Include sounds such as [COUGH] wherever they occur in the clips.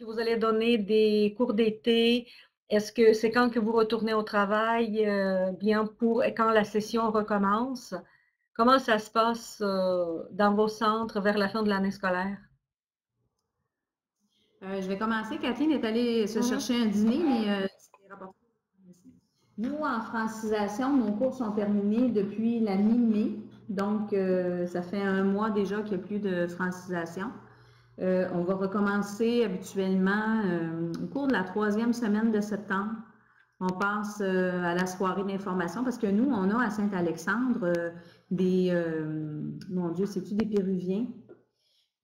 que vous allez donner des cours d'été? Est-ce que c'est quand que vous retournez au travail, euh, bien pour quand la session recommence? Comment ça se passe euh, dans vos centres vers la fin de l'année scolaire? Euh, je vais commencer. Kathleen est allée se mm-hmm. chercher un dîner, mais Nous, en francisation, nos cours sont terminés depuis la mi-mai. Donc, ça fait un mois déjà qu'il n'y a plus de francisation. Euh, on va recommencer habituellement euh, au cours de la troisième semaine de septembre. On passe euh, à la soirée d'information parce que nous, on a à Saint-Alexandre des, mon Dieu, c'est-tu des Péruviens?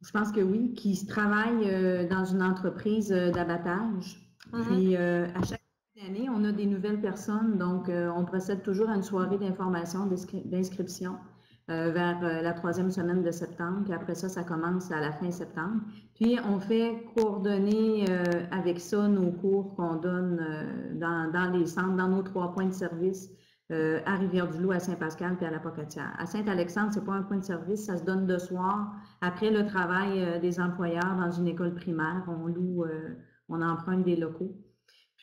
Je pense que oui, qui travaillent dans une entreprise d'abattage. Mm-hmm. Puis à chaque année, on a des nouvelles personnes, donc on procède toujours à une soirée d'information, d'inscription. Euh, vers euh, la troisième semaine de septembre, puis après ça, ça commence à la fin septembre. Puis on fait coordonner euh, avec ça nos cours qu'on donne dans, dans, les centres, dans nos trois points de service à Rivière-du-Loup, à Saint-Pascal, puis à la Pocatière. À Saint-Alexandre, c'est pas un point de service, ça se donne de soir après le travail des employeurs dans une école primaire. On loue, on emprunte des locaux.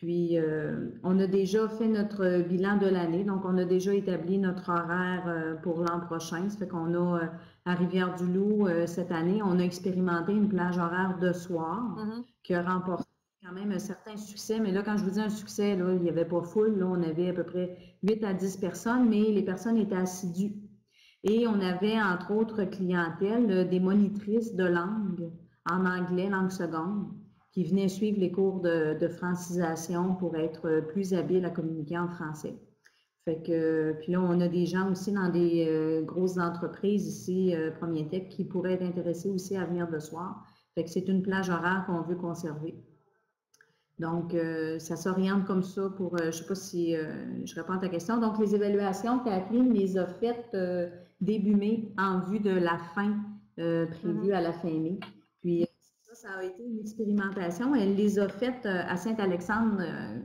Puis, euh, on a déjà fait notre bilan de l'année, donc on a déjà établi notre horaire euh, pour l'an prochain. Ça fait qu'on a euh, à Rivière-du-Loup cette année, on a expérimenté une plage horaire de soir mm-hmm. qui a remporté quand même un certain succès. Mais là, quand je vous dis un succès, là, il n'y avait pas foule. Là, on avait à peu près 8 à 10 personnes, mais les personnes étaient assidues. Et on avait, entre autres clientèle, des monitrices de langue en anglais, langue seconde qui venaient suivre les cours de, francisation pour être plus habiles à communiquer en français. Fait que, puis là, on a des gens aussi dans des euh, grosses entreprises ici, euh, Premier Tech, qui pourraient être intéressés aussi à venir de soir. Fait que c'est une plage horaire qu'on veut conserver. Donc, euh, ça s'oriente comme ça pour, je ne sais pas si je réponds à ta question. Donc, les évaluations, Kathleen les a faites début mai en vue de la fin prévue mm-hmm. à la fin mai. Ça a été une expérimentation. Elle les a faites euh, à Saint-Alexandre, euh,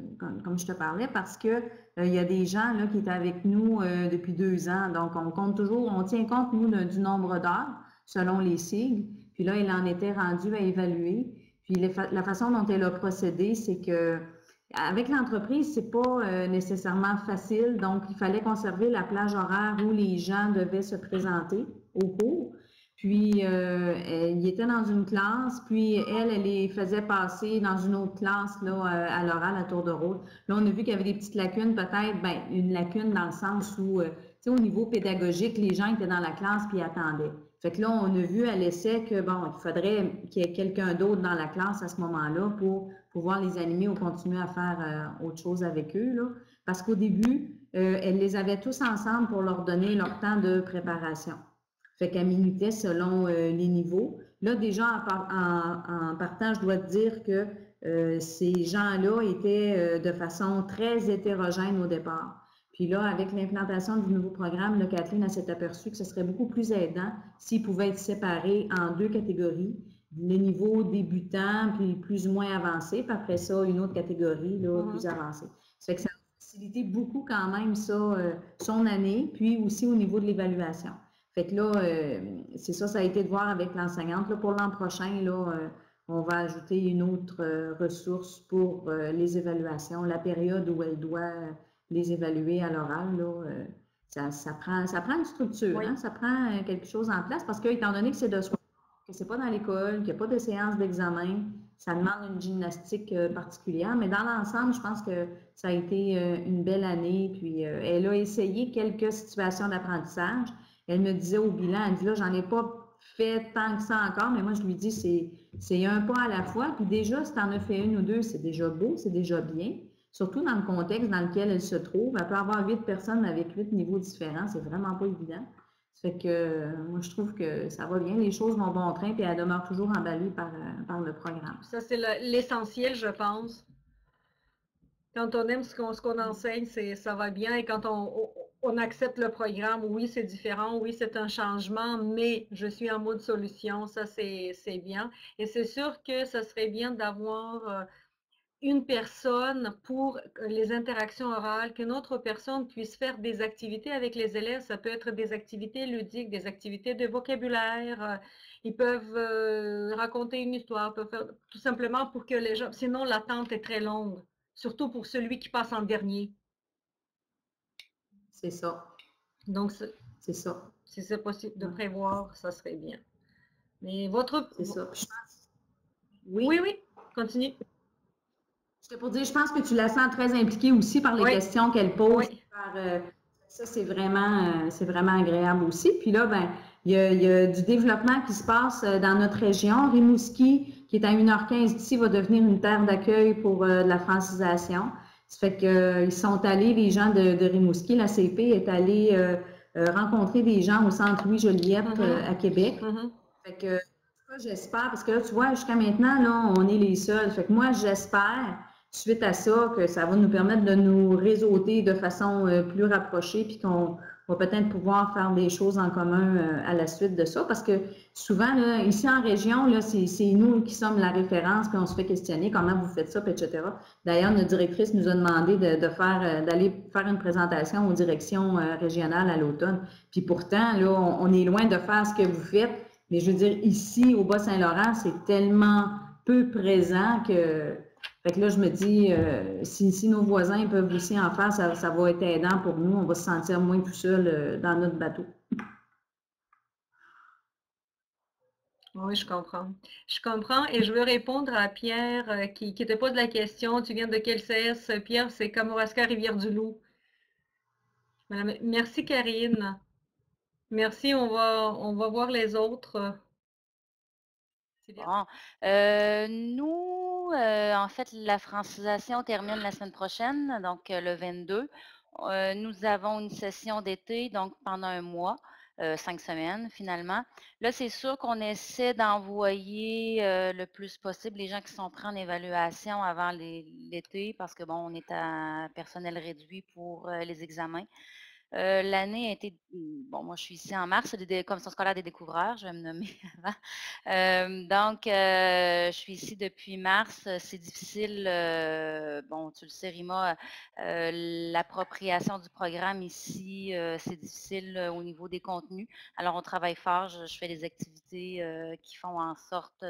comme, je te parlais, parce que euh, il y a des gens là, qui étaient avec nous depuis deux ans. Donc, on compte toujours, on tient compte, nous, du nombre d'heures selon les sigles. Puis là, il en était rendu à évaluer. Puis la façon dont elle a procédé, c'est que avec l'entreprise, c'est pas nécessairement facile. Donc, il fallait conserver la plage horaire où les gens devaient se présenter au cours. Puis, euh, il était dans une classe, puis elle, elle les faisait passer dans une autre classe là, euh, à l'oral, à tour de rôle. Là, on a vu qu'il y avait des petites lacunes, peut-être, ben, une lacune dans le sens où, euh, tu sais, au niveau pédagogique, les gens étaient dans la classe puis attendaient. Fait que là, on a vu à l'essai que, bon, il faudrait qu'il y ait quelqu'un d'autre dans la classe à ce moment-là pour pouvoir les animer ou continuer à faire autre chose avec eux, là. Parce qu'au début, elle les avait tous ensemble pour leur donner leur temps de préparation. Fait qu'elle minutait selon euh, les niveaux. Là, déjà, en, partant, je dois te dire que euh, ces gens-là étaient euh, de façon très hétérogène au départ. Puis là, avec l'implantation du nouveau programme, le Kathleen s'est aperçue que ce serait beaucoup plus aidant s'ils pouvaient être séparés en deux catégories. Le niveau débutant, puis plus ou moins avancé, puis après ça, une autre catégorie là, plus avancée. Ça fait que ça a facilité beaucoup quand même ça, son année, puis aussi au niveau de l'évaluation. Fait que là, euh, c'est ça, ça a été de voir avec l'enseignante. Pour l'an prochain, là, euh, on va ajouter une autre euh, ressource pour les évaluations, la période où elle doit les évaluer à l'oral. Ça, ça, prend, ça prend une structure, hein, ça prend quelque chose en place parce que, étant donné que c'est de soir, que c'est pas dans l'école, qu'il n'y a pas de séance d'examen, ça demande une gymnastique particulière. Mais dans l'ensemble, je pense que ça a été une belle année. Puis, elle a essayé quelques situations d'apprentissage. Elle me disait au bilan, elle dit là, j'en ai pas fait tant que ça encore, mais moi, je lui dis, c'est un pas à la fois. Puis déjà, si tu en as fait une ou deux, c'est déjà beau, c'est déjà bien. Surtout dans le contexte dans lequel elle se trouve. Elle peut avoir huit personnes avec huit niveaux différents. C'est vraiment pas évident. Ça fait que moi, je trouve que ça va bien. Les choses vont bon train, puis elle demeure toujours emballée par, par le programme. Ça, c'est l'essentiel, je pense. Quand on aime ce qu'on enseigne, ça va bien. Et quand on, on accepte le programme, oui, c'est différent, oui, c'est un changement, mais je suis en mode solution, ça c'est bien. Et c'est sûr que ça serait bien d'avoir euh, une personne pour les interactions orales, qu'une autre personne puisse faire des activités avec les élèves. Ça peut être des activités ludiques, des activités de vocabulaire. Euh, ils peuvent euh, raconter une histoire, tout simplement pour que les gens... Sinon, l'attente est très longue, surtout pour celui qui passe en dernier. C'est ça. Donc, c'est ça. Si c'est possible de prévoir, ça serait bien. Mais votre... C'est ça. Oui. oui, oui, continue. Je pour dire, je pense que tu la sens très impliquée aussi par les questions qu'elle pose. Euh, ça, c'est vraiment, euh, c'est vraiment agréable aussi. Puis là, ben, il y, a, du développement qui se passe euh, dans notre région. Rimouski, qui est à 1h15 d'ici, va devenir une terre d'accueil pour la francisation. Ça fait qu'ils sont allés, les gens de, Rimouski, la CP est allée rencontrer des gens au centre Louis-Joliette mm-hmm. à Québec. Mm-hmm. Fait que j'espère, parce que là, tu vois, jusqu'à maintenant, là, on est les seuls. Fait que moi, j'espère suite à ça, que ça va nous permettre de nous réseauter de façon euh, plus rapprochée, puis qu'on va peut-être pouvoir faire des choses en commun euh, à la suite de ça. Parce que souvent, ici en région, c'est nous qui sommes la référence, puis on se fait questionner comment vous faites ça, etc. D'ailleurs, notre directrice nous a demandé de, faire, euh, d'aller faire une présentation aux directions régionales à l'automne. Puis pourtant, là, on, est loin de faire ce que vous faites. Mais je veux dire, ici, au Bas-Saint-Laurent, c'est tellement peu présent que fait que là, je me dis, euh, si, nos voisins peuvent aussi en faire, ça, va être aidant pour nous. On va se sentir moins tout seul euh, dans notre bateau. Oui, je comprends. Je comprends et je veux répondre à Pierre euh, qui, qui te pose la question. Tu viens de quel CS? Pierre, c'est Kamouraska, Rivière-du-Loup. Merci, Karine. Merci. On va, on va voir les autres. Bon. nous, en fait, la francisation termine la semaine prochaine, donc le 22. Euh, nous avons une session d'été, donc pendant un mois, cinq semaines finalement. Là, c'est sûr qu'on essaie d'envoyer le plus possible les gens qui sont prêts en évaluation avant l'été parce que, bon, on est à personnel réduit pour les examens. L'année a été, mmh, bon, moi je suis ici en mars, c'est des commissions scolaires des découvreurs, je vais me nommer [LAUGHS] avant. Donc, je suis ici depuis mars. C'est difficile, bon, tu le sais, Rima, l'appropriation du programme ici, c'est difficile au niveau des contenus. Alors, on travaille fort, je, fais des activités qui font en sorte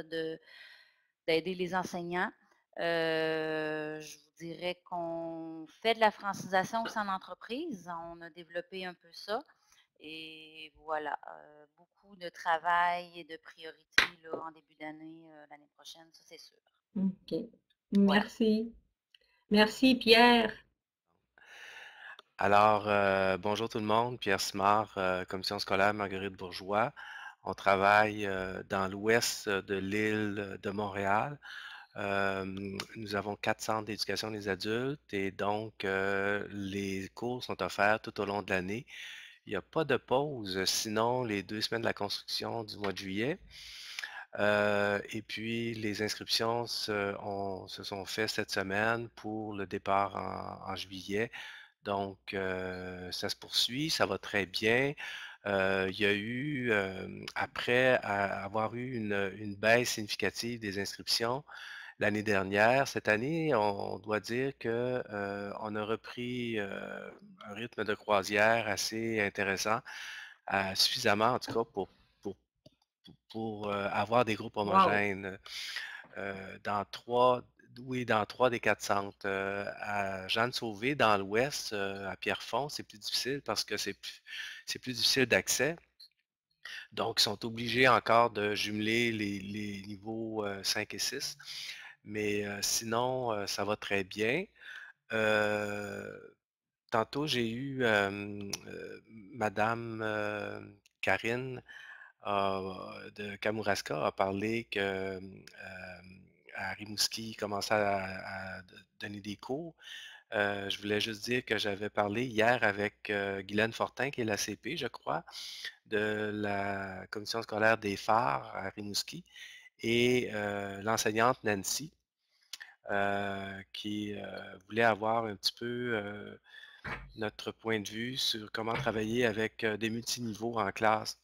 d'aider les enseignants. Je dirais qu'on fait de la francisation au sein d'entreprise. On a développé un peu ça. Et voilà, euh, beaucoup de travail et de priorités en début d'année, euh, l'année prochaine, ça c'est sûr. OK. Merci. Merci, Pierre. Alors, euh, bonjour tout le monde. Pierre Smart, commission scolaire Marguerite Bourgeois. On travaille dans l'ouest de l'île de Montréal nous avons quatre centres d'éducation des adultes et donc les cours sont offerts tout au long de l'année. Il n'y a pas de pause, sinon les deux semaines de la construction du mois de juillet. et puis les inscriptions se, sont faites cette semaine pour le départ en, juillet. Donc, ça se poursuit, ça va très bien. il y a eu, après avoir eu une baisse significative des inscriptions, l'année dernière. Cette année, on doit dire que on a repris un rythme de croisière assez intéressant, suffisamment en tout cas pour, pour, avoir des groupes homogènes. dans trois, oui, dans trois des quatre centres. à Jeanne-Sauvé, dans l'ouest, à Pierrefonds, c'est plus difficile parce que c'est plus, plus difficile d'accès. Donc, ils sont obligés encore de jumeler les, les niveaux 5 et 6. Mais sinon, ça va très bien. tantôt, j'ai eu Madame Karine de Kamouraska a parlé que à commençait à, donner des cours. je voulais juste dire que j'avais parlé hier avec Guylaine Fortin, qui est la CP, je crois, de la commission scolaire des phares à Rimouski, et l'enseignante Nancy, qui voulait avoir un petit peu notre point de vue sur comment travailler avec des multiniveaux en classe.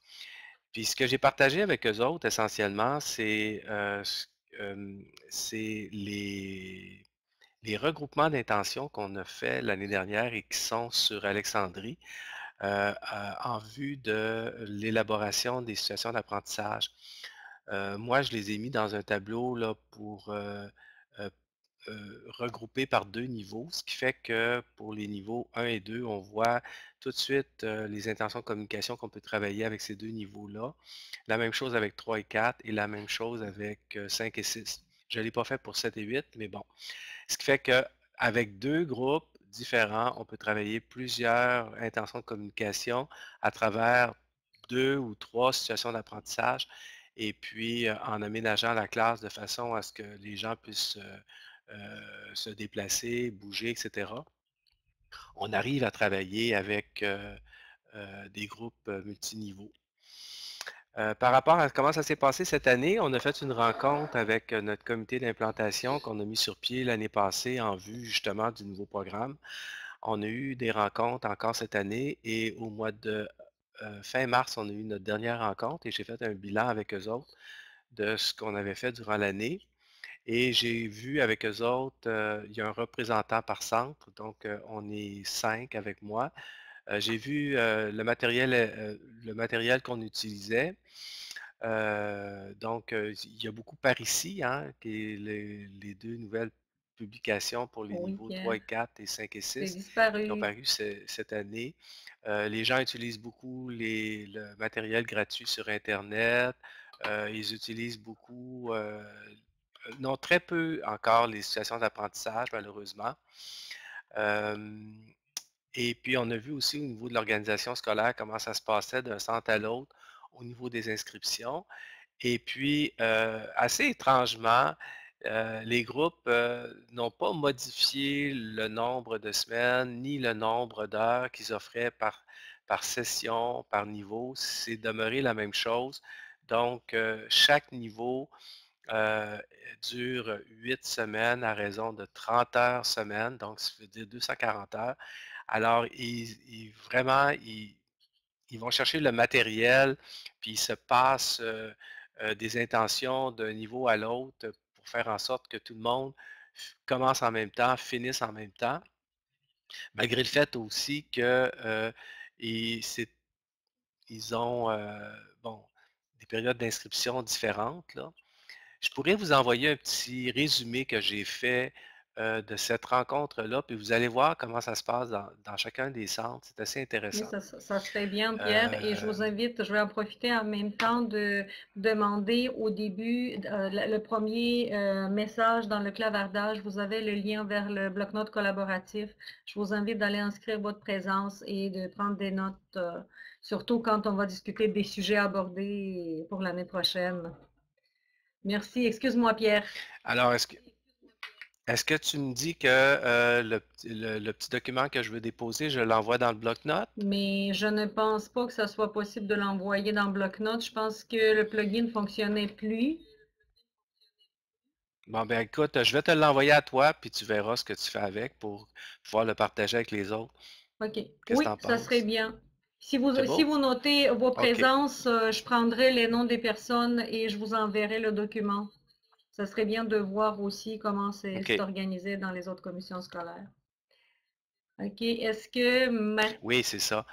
Puis ce que j'ai partagé avec eux autres essentiellement, c'est les, les regroupements d'intentions qu'on a fait l'année dernière et qui sont sur Alexandrie en vue de l'élaboration des situations d'apprentissage. moi, je les ai mis dans un tableau là, pour regrouper par deux niveaux, ce qui fait que pour les niveaux 1 et 2, on voit tout de suite les intentions de communication qu'on peut travailler avec ces deux niveaux-là. La même chose avec 3 et 4 et la même chose avec 5 et 6. Je ne l'ai pas fait pour 7 et 8, mais bon. Ce qui fait qu'avec deux groupes différents, on peut travailler plusieurs intentions de communication à travers deux ou trois situations d'apprentissage et puis en aménageant la classe de façon à ce que les gens puissent se déplacer, bouger, etc. On arrive à travailler avec des groupes multiniveaux. par rapport à comment ça s'est passé cette année, on a fait une rencontre avec notre comité d'implantation qu'on a mis sur pied l'année passée en vue justement du nouveau programme. On a eu des rencontres encore cette année et au mois de fin mars, on a eu notre dernière rencontre et j'ai fait un bilan avec eux autres de ce qu'on avait fait durant l'année. Et j'ai vu avec eux autres, il y a un représentant par centre, donc on est cinq avec moi. j'ai vu le matériel, le matériel qu'on utilisait. donc, il y a beaucoup par ici, hein, qui est les, deux nouvelles publications pour les niveaux 3 et 4 et 5 et 6 qui ont paru cette année. les gens utilisent beaucoup le matériel gratuit sur Internet. ils utilisent beaucoup non, très peu encore les situations d'apprentissage, malheureusement. et puis, on a vu aussi au niveau de l'organisation scolaire comment ça se passait d'un centre à l'autre au niveau des inscriptions. Et puis, assez étrangement, les groupes n'ont pas modifié le nombre de semaines ni le nombre d'heures qu'ils offraient par session, par niveau. C'est demeuré la même chose. Donc, chaque niveau euh, dure 8 semaines à raison de 30 heures semaine, donc ça veut dire 240 heures. Alors, ils, vraiment, ils, vont chercher le matériel, puis ils se passent euh, euh, des intentions d'un niveau à l'autre pour faire en sorte que tout le monde commence en même temps, finisse en même temps. Malgré le fait aussi que ils, ils ont bon, des périodes d'inscription différentes. Là. Je pourrais vous envoyer un petit résumé que j'ai fait de cette rencontre-là, puis vous allez voir comment ça se passe dans, chacun des centres. C'est assez intéressant. ça, ça, serait bien, Pierre. Et je vous invite, je vais en profiter en même temps de demander au début le, premier message dans le clavardage. Vous avez le lien vers le bloc-notes collaboratif. Je vous invite d'aller inscrire votre présence et de prendre des notes, surtout quand on va discuter des sujets abordés pour l'année prochaine. Merci. Excuse-moi, Pierre. Alors, est-ce que, est que tu me dis que euh, le, petit document que je veux déposer, je l'envoie dans le bloc-notes? Mais je ne pense pas que ce soit possible de l'envoyer dans le bloc-notes. Je pense que le plugin ne fonctionnait plus. Bon, ben écoute, je vais te l'envoyer à toi, puis tu verras ce que tu fais avec pour pouvoir le partager avec les autres. OK. Oui, ça serait bien. Si vous, si vous notez vos présences, euh, je prendrai les noms des personnes et je vous enverrai le document. Ça serait bien de voir aussi comment c'est organisé dans les autres commissions scolaires. OK. Est-ce que... Oui, c'est ça.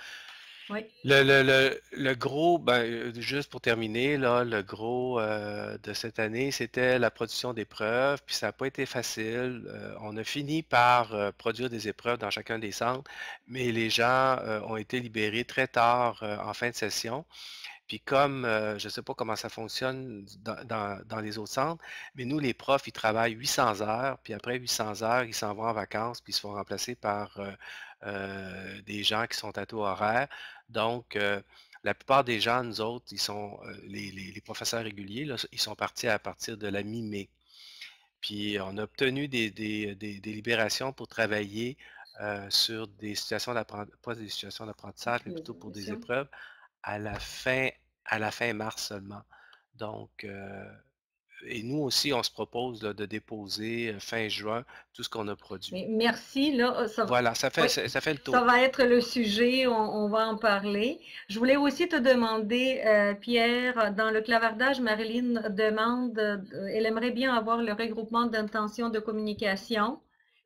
Le, gros, ben, euh, juste pour terminer, là, le gros euh, de cette année, c'était la production d'épreuves, puis ça n'a pas été facile. Euh, on a fini par produire des épreuves dans chacun des centres, mais les gens ont été libérés très tard en fin de session. Puis comme, je ne sais pas comment ça fonctionne dans, les autres centres, mais nous, les profs, ils travaillent 800 heures, puis après 800 heures, ils s'en vont en vacances, puis ils se font remplacer par des gens qui sont à taux horaire. Donc, la plupart des gens, nous autres, ils sont, les, professeurs réguliers, ils sont partis à partir de la mi-mai. Puis on a obtenu des, libérations pour travailler sur des situations d'apprentissage, pas des situations d'apprentissage, mais plutôt pour des épreuves à la fin, à la fin mars seulement. Donc, et nous aussi, on se propose de déposer fin juin tout ce qu'on a produit. merci. Là, ça, voilà, ça fait, ça, fait le tour. Ça va être le sujet, on, va en parler. Je voulais aussi te demander, Pierre, dans le clavardage, Marilyn demande, elle aimerait bien avoir le regroupement d'intentions de communication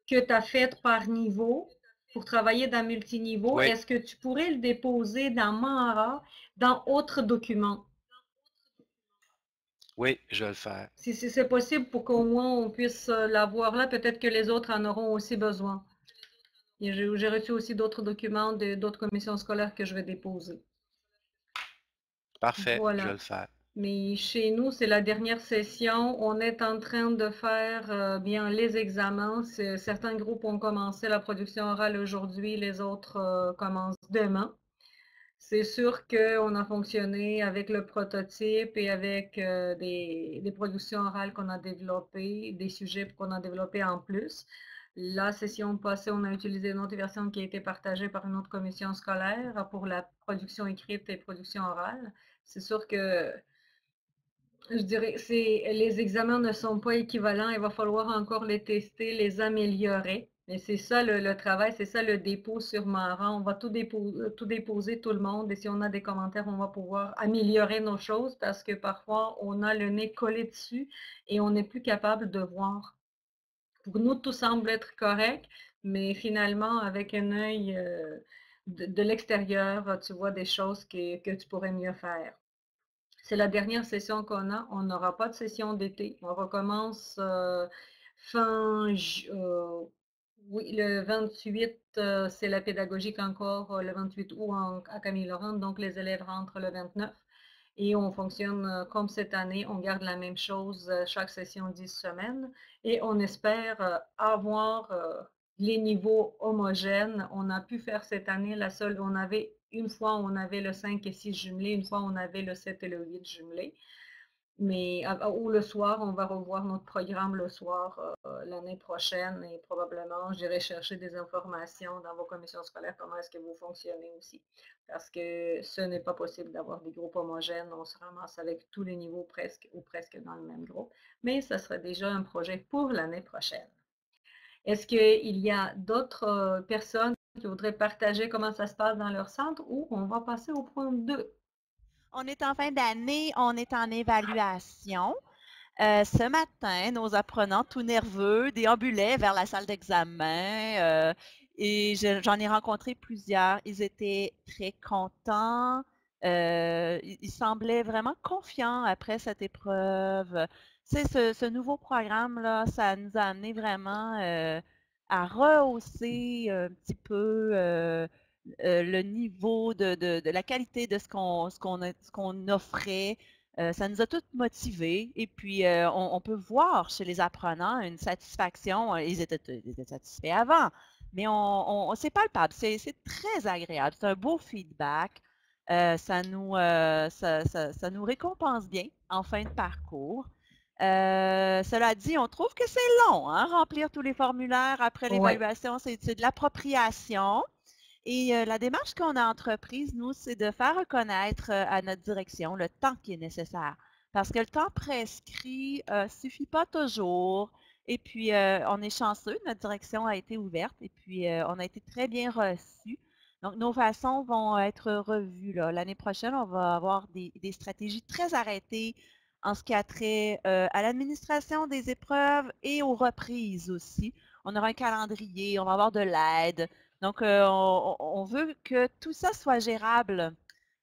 que tu as fait par niveau pour travailler dans multiniveau, est-ce que tu pourrais le déposer dans Mara, dans autres documents? Oui, je vais le faire. Si, c'est possible pour qu'au moins on puisse euh, l'avoir là, peut-être que les autres en auront aussi besoin. J'ai reçu aussi d'autres documents d'autres commissions scolaires que je vais déposer. Parfait, je vais le faire. Mais chez nous, c'est la dernière session. On est en train de faire euh, bien les examens. Certains groupes ont commencé la production orale aujourd'hui, les autres euh, commencent demain. C'est sûr qu'on a fonctionné avec le prototype et avec euh, des, productions orales qu'on a développées, des sujets qu'on a développés en plus. La session passée, on a utilisé une autre version qui a été partagée par une autre commission scolaire pour la production écrite et production orale. C'est sûr que je dirais les examens ne sont pas équivalents. Il va falloir encore les tester, les améliorer. Mais c'est ça le, travail, c'est ça le dépôt sur Mara. On va tout, déposer, tout déposer, tout le monde. Et si on a des commentaires, on va pouvoir améliorer nos choses parce que parfois, on a le nez collé dessus et on n'est plus capable de voir. Pour nous, tout semble être correct, mais finalement, avec un œil euh, de, l'extérieur, tu vois des choses que, que tu pourrais mieux faire. C'est la dernière session qu'on a. On n'aura pas de session d'été. On recommence euh, fin, euh, oui, le 28, euh, c'est la pédagogique encore, euh, le 28 août à Camille Laurent, donc les élèves rentrent le 29. Et on fonctionne euh, comme cette année, on garde la même chose chaque session 10 semaines. Et on espère avoir les niveaux homogènes. On a pu faire cette année, la seule, on avait une fois, on avait le 5 et 6 jumelés, une fois, on avait le 7 et le 8 jumelés. Mais ou le soir, on va revoir notre programme le soir euh, l'année prochaine et probablement j'irai chercher des informations dans vos commissions scolaires, comment est-ce que vous fonctionnez aussi. Parce que ce n'est pas possible d'avoir des groupes homogènes, on se ramasse avec tous les niveaux presque ou presque dans le même groupe. Mais ce serait déjà un projet pour l'année prochaine. Est-ce qu'il y a d'autres euh, personnes qui voudraient partager comment ça se passe dans leur centre ou on va passer au point 2? On est en fin d'année, on est en évaluation. Euh, ce matin, nos apprenants, tout nerveux, déambulaient vers la salle d'examen euh, et j'en ai rencontré plusieurs. Ils étaient très contents. Euh, ils, semblaient vraiment confiants après cette épreuve. Ce, ce, nouveau programme-là, ça nous a amené vraiment à rehausser un petit peu euh, le niveau de, la qualité de ce qu'on qu'on offrait. Euh, ça nous a toutes motivés. Et puis, euh, on, peut voir chez les apprenants une satisfaction. Ils étaient, satisfaits avant, mais on, c'est palpable. C'est très agréable. C'est un beau feedback. ça, nous, ça, nous récompense bien en fin de parcours. cela dit, on trouve que c'est long, hein, remplir tous les formulaires après l'évaluation. C'est de l'appropriation. Et euh, la démarche qu'on a entreprise, nous, c'est de faire reconnaître euh, à notre direction le temps qui est nécessaire. Parce que le temps prescrit ne euh, suffit pas toujours. Et puis, on est chanceux, notre direction a été ouverte et puis on a été très bien reçus. Donc, nos façons vont être revues. L'année prochaine, on va avoir des, des, stratégies très arrêtées en ce qui a trait à l'administration des épreuves et aux reprises aussi. On aura un calendrier, on va avoir de l'aide. Donc, euh, on, veut que tout ça soit gérable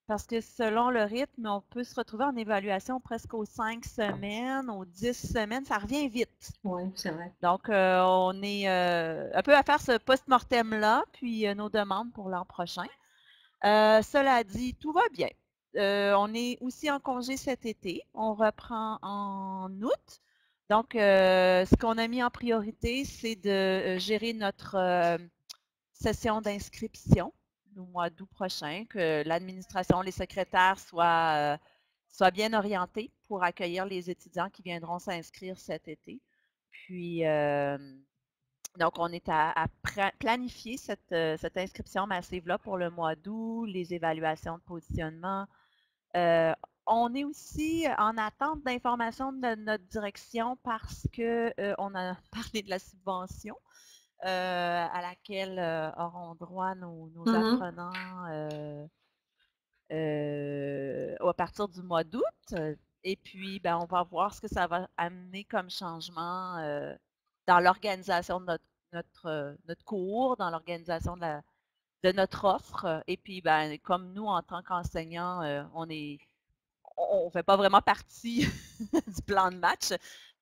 parce que selon le rythme, on peut se retrouver en évaluation presque aux cinq semaines, aux dix semaines, ça revient vite. Oui, c'est vrai. Donc, euh, on est euh, un peu à faire ce post-mortem-là, puis nos demandes pour l'an prochain. cela dit, tout va bien. on est aussi en congé cet été. On reprend en août. Donc, ce qu'on a mis en priorité, c'est de gérer notre session d'inscription le mois d'août prochain, que l'administration, les secrétaires soient, euh, bien orientés pour accueillir les étudiants qui viendront s'inscrire cet été. Puis, euh, donc, on est à, planifier euh, cette, inscription massive-là pour le mois d'août, les évaluations de positionnement. on est aussi en attente d'informations de notre direction parce qu'on a [LAUGHS] parlé de la subvention. Euh, à laquelle euh, auront droit nos, mmh apprenants euh, à partir du mois d'août. Et puis, ben, on va voir ce que ça va amener comme changement dans l'organisation de notre, notre, notre cours, dans l'organisation de, de notre offre. Et puis, ben, comme nous, en tant qu'enseignants, on est on ne fait pas vraiment partie [LAUGHS] du plan de match.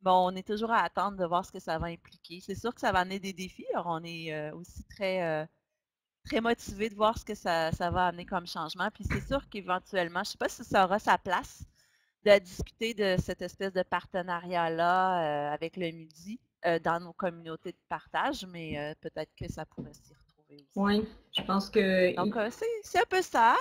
Bon, on est toujours à attendre de voir ce que ça va impliquer. C'est sûr que ça va amener des défis. Alors, on est aussi très, très motivé de voir ce que ça, va amener comme changement. Puis c'est sûr qu'éventuellement, je ne sais pas si ça aura sa place de discuter de cette espèce de partenariat-là avec le Midi dans nos communautés de partage, mais peut-être que ça pourrait s'y retrouver aussi. Oui, je pense que. Donc, c'est un peu ça.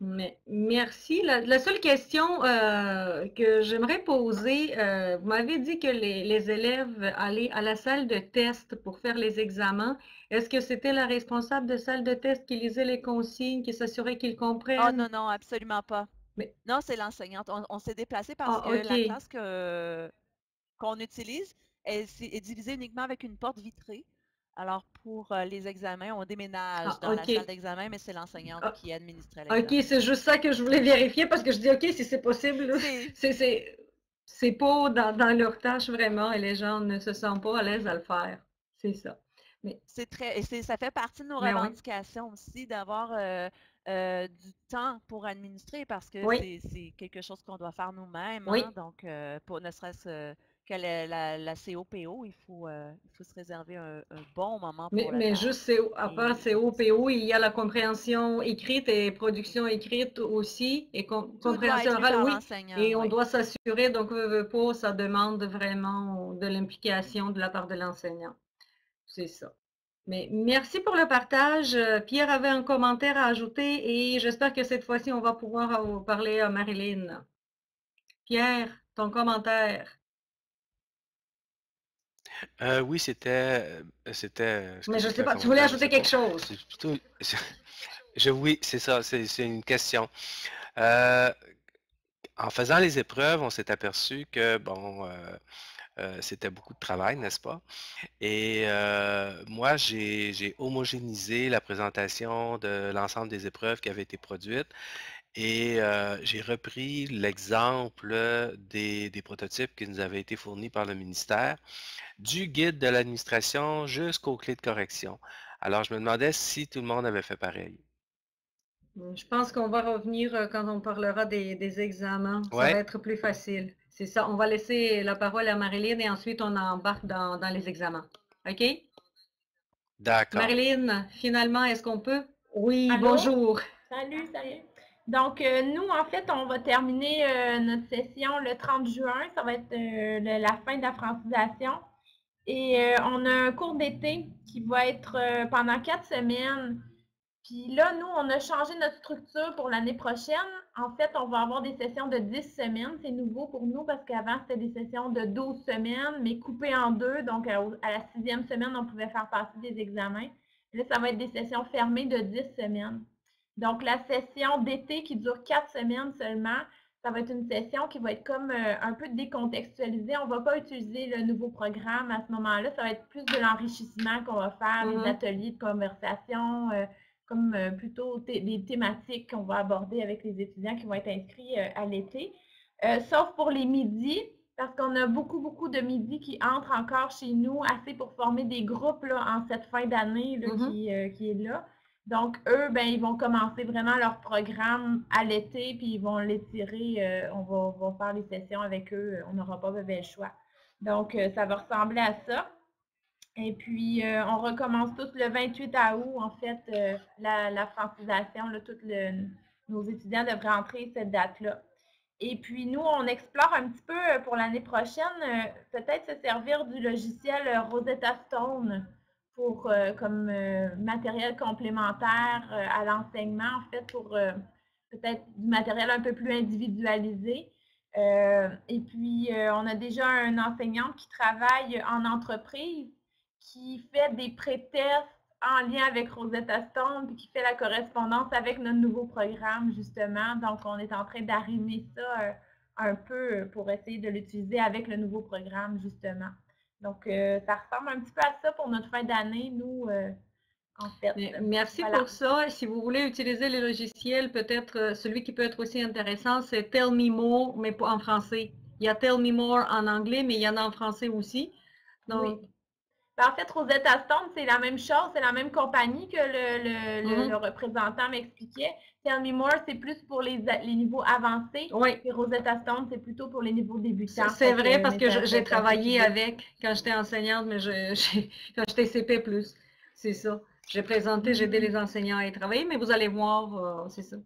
Mais, merci. La, seule question euh, que j'aimerais poser, euh, vous m'avez dit que les, élèves allaient à la salle de test pour faire les examens. Est-ce que c'était la responsable de salle de test qui lisait les consignes, qui s'assurait qu'ils Oh comprennent? non, non, absolument pas. Mais, Non, c'est l'enseignante. On, s'est déplacé parce ah, que la classe qu'on utilise est, est divisée uniquement avec une porte vitrée. Alors, pour euh, les examens, on déménage Ah, dans la OK. salle d'examen, mais c'est l'enseignante Ah, qui administrait OK, l'examen. c'est juste ça que je voulais vérifier parce que je dis OK, si c'est possible, [LAUGHS] C'est pas dans, dans leur tâche vraiment et les gens ne se sentent pas à l'aise à le faire. C'est ça. Mais, c'est très, et c'est- ça fait partie de nos mais oui, revendications aussi d'avoir euh, euh, du temps pour administrer parce que oui, c'est c'est quelque chose qu'on doit faire nous-mêmes. oui. hein. donc, pour ne serait-ce que la, la, la COPO, il faut, euh, il faut se réserver un, un bon moment Mais, pour mais faire. juste, CO à part COPO, il y a la compréhension écrite et production écrite aussi, et com- tout doit compréhension orale, oui. Et on oui. doit s'assurer, donc, veut, veut pas, ça demande vraiment de l'implication de la part de l'enseignant. C'est ça. Mais merci pour le partage. Euh, Pierre avait un commentaire à ajouter et j'espère que cette fois-ci, on va pouvoir euh, parler à Marilyn. Pierre, ton commentaire. Euh, oui, c'était, euh, c'était, Mais je excusez, sais pas tu voulais ajouter quelque chose. Plutôt, [LAUGHS] je, oui, c'est ça, c'est c'est une question. Euh, en faisant les épreuves, on s'est aperçu que, bon, euh, euh, c'était beaucoup de travail, n'est-ce pas? Et euh, moi, j'ai homogénéisé la présentation de l'ensemble des épreuves qui avaient été produites et euh, j'ai repris l'exemple des, des prototypes qui nous avaient été fournis par le ministère, du guide de l'administration jusqu'aux clés de correction. Alors, je me demandais si tout le monde avait fait pareil. Je pense qu'on va revenir quand on parlera des, des examens. Ça va être plus facile. C'est ça. On va laisser la parole à Marilyn et ensuite on embarque dans, dans les examens. OK? d'accord. Marilyn, finalement, est-ce qu'on peut? Oui, Allô? bonjour. Salut, salut. Donc, euh, nous, en fait, on va terminer euh, notre session le 30 juin. Ça va être euh, le- la fin de la francisation. Et euh, on a un cours d'été qui va être euh, pendant quatre semaines. Puis là, nous, on a changé notre structure pour l'année prochaine. En fait, on va avoir des sessions de 10 semaines. C'est nouveau pour nous parce qu'avant, c'était des sessions de 12 semaines, mais coupées en deux. Donc, à, la sixième semaine, on pouvait faire passer des examens. Là, ça va être des sessions fermées de 10 semaines. Donc, la session d'été qui dure quatre semaines seulement, ça va être une session qui va être comme euh, un peu décontextualisée. On ne va pas utiliser le nouveau programme à ce moment-là. Ça va être plus de l'enrichissement qu'on va faire, Mhm. des ateliers de conversation, euh, comme euh, plutôt des thématiques qu'on va aborder avec les étudiants qui vont être inscrits euh, à l'été. Euh, sauf pour les midis, parce qu'on a beaucoup, beaucoup de midis qui entrent encore chez nous, assez pour former des groupes là, en cette fin d'année Mhm. qui, qui est là. Donc, eux, ben, ils vont commencer vraiment leur programme à l'été, puis ils vont l'étirer. on, va, va faire les sessions avec eux. On n'aura pas de bel choix. Donc, ça va ressembler à ça. Et puis, euh, on recommence tous le 28 août, en fait, euh, la, francisation. Là, tous le- nos étudiants devraient entrer cette date-là. Et puis, nous, on explore un petit peu euh, pour l'année prochaine, peut-être se servir du logiciel Rosetta Stone pour, comme matériel complémentaire à l'enseignement, en fait, pour peut-être du matériel un peu plus individualisé. Et puis, on a déjà un enseignant qui travaille en entreprise, qui fait des pré-tests en lien avec Rosetta Stone, puis qui fait la correspondance avec notre nouveau programme, justement. Donc, on est en train d'arrimer ça euh, un peu pour essayer de l'utiliser avec le nouveau programme, justement. Donc, euh, ça ressemble un petit peu à ça pour notre fin d'année, nous, euh, en fait. Merci Voilà. pour ça. Si vous voulez utiliser les logiciels, peut-être euh, celui qui peut être aussi intéressant, c'est Tell Me More, mais pas en français. Il y a Tell Me More en anglais, mais il y en a en français aussi. Donc, Oui. Ben, en fait, Rosetta Stone, c'est la même chose, c'est la même compagnie que le, le, le représentant m'expliquait. Tell Me More, c'est plus pour les, niveaux avancés. Oui, Et Rosetta Stone, c'est plutôt pour les niveaux débutants. c'est vrai parce que j'ai travaillé avec quand j'étais enseignante, mais je, [LAUGHS] j'ai- quand j'étais CP+, c'est ça. J'ai présenté, j'ai aidé Mhm. les enseignants à y travailler, mais vous allez voir, euh, c'est ça.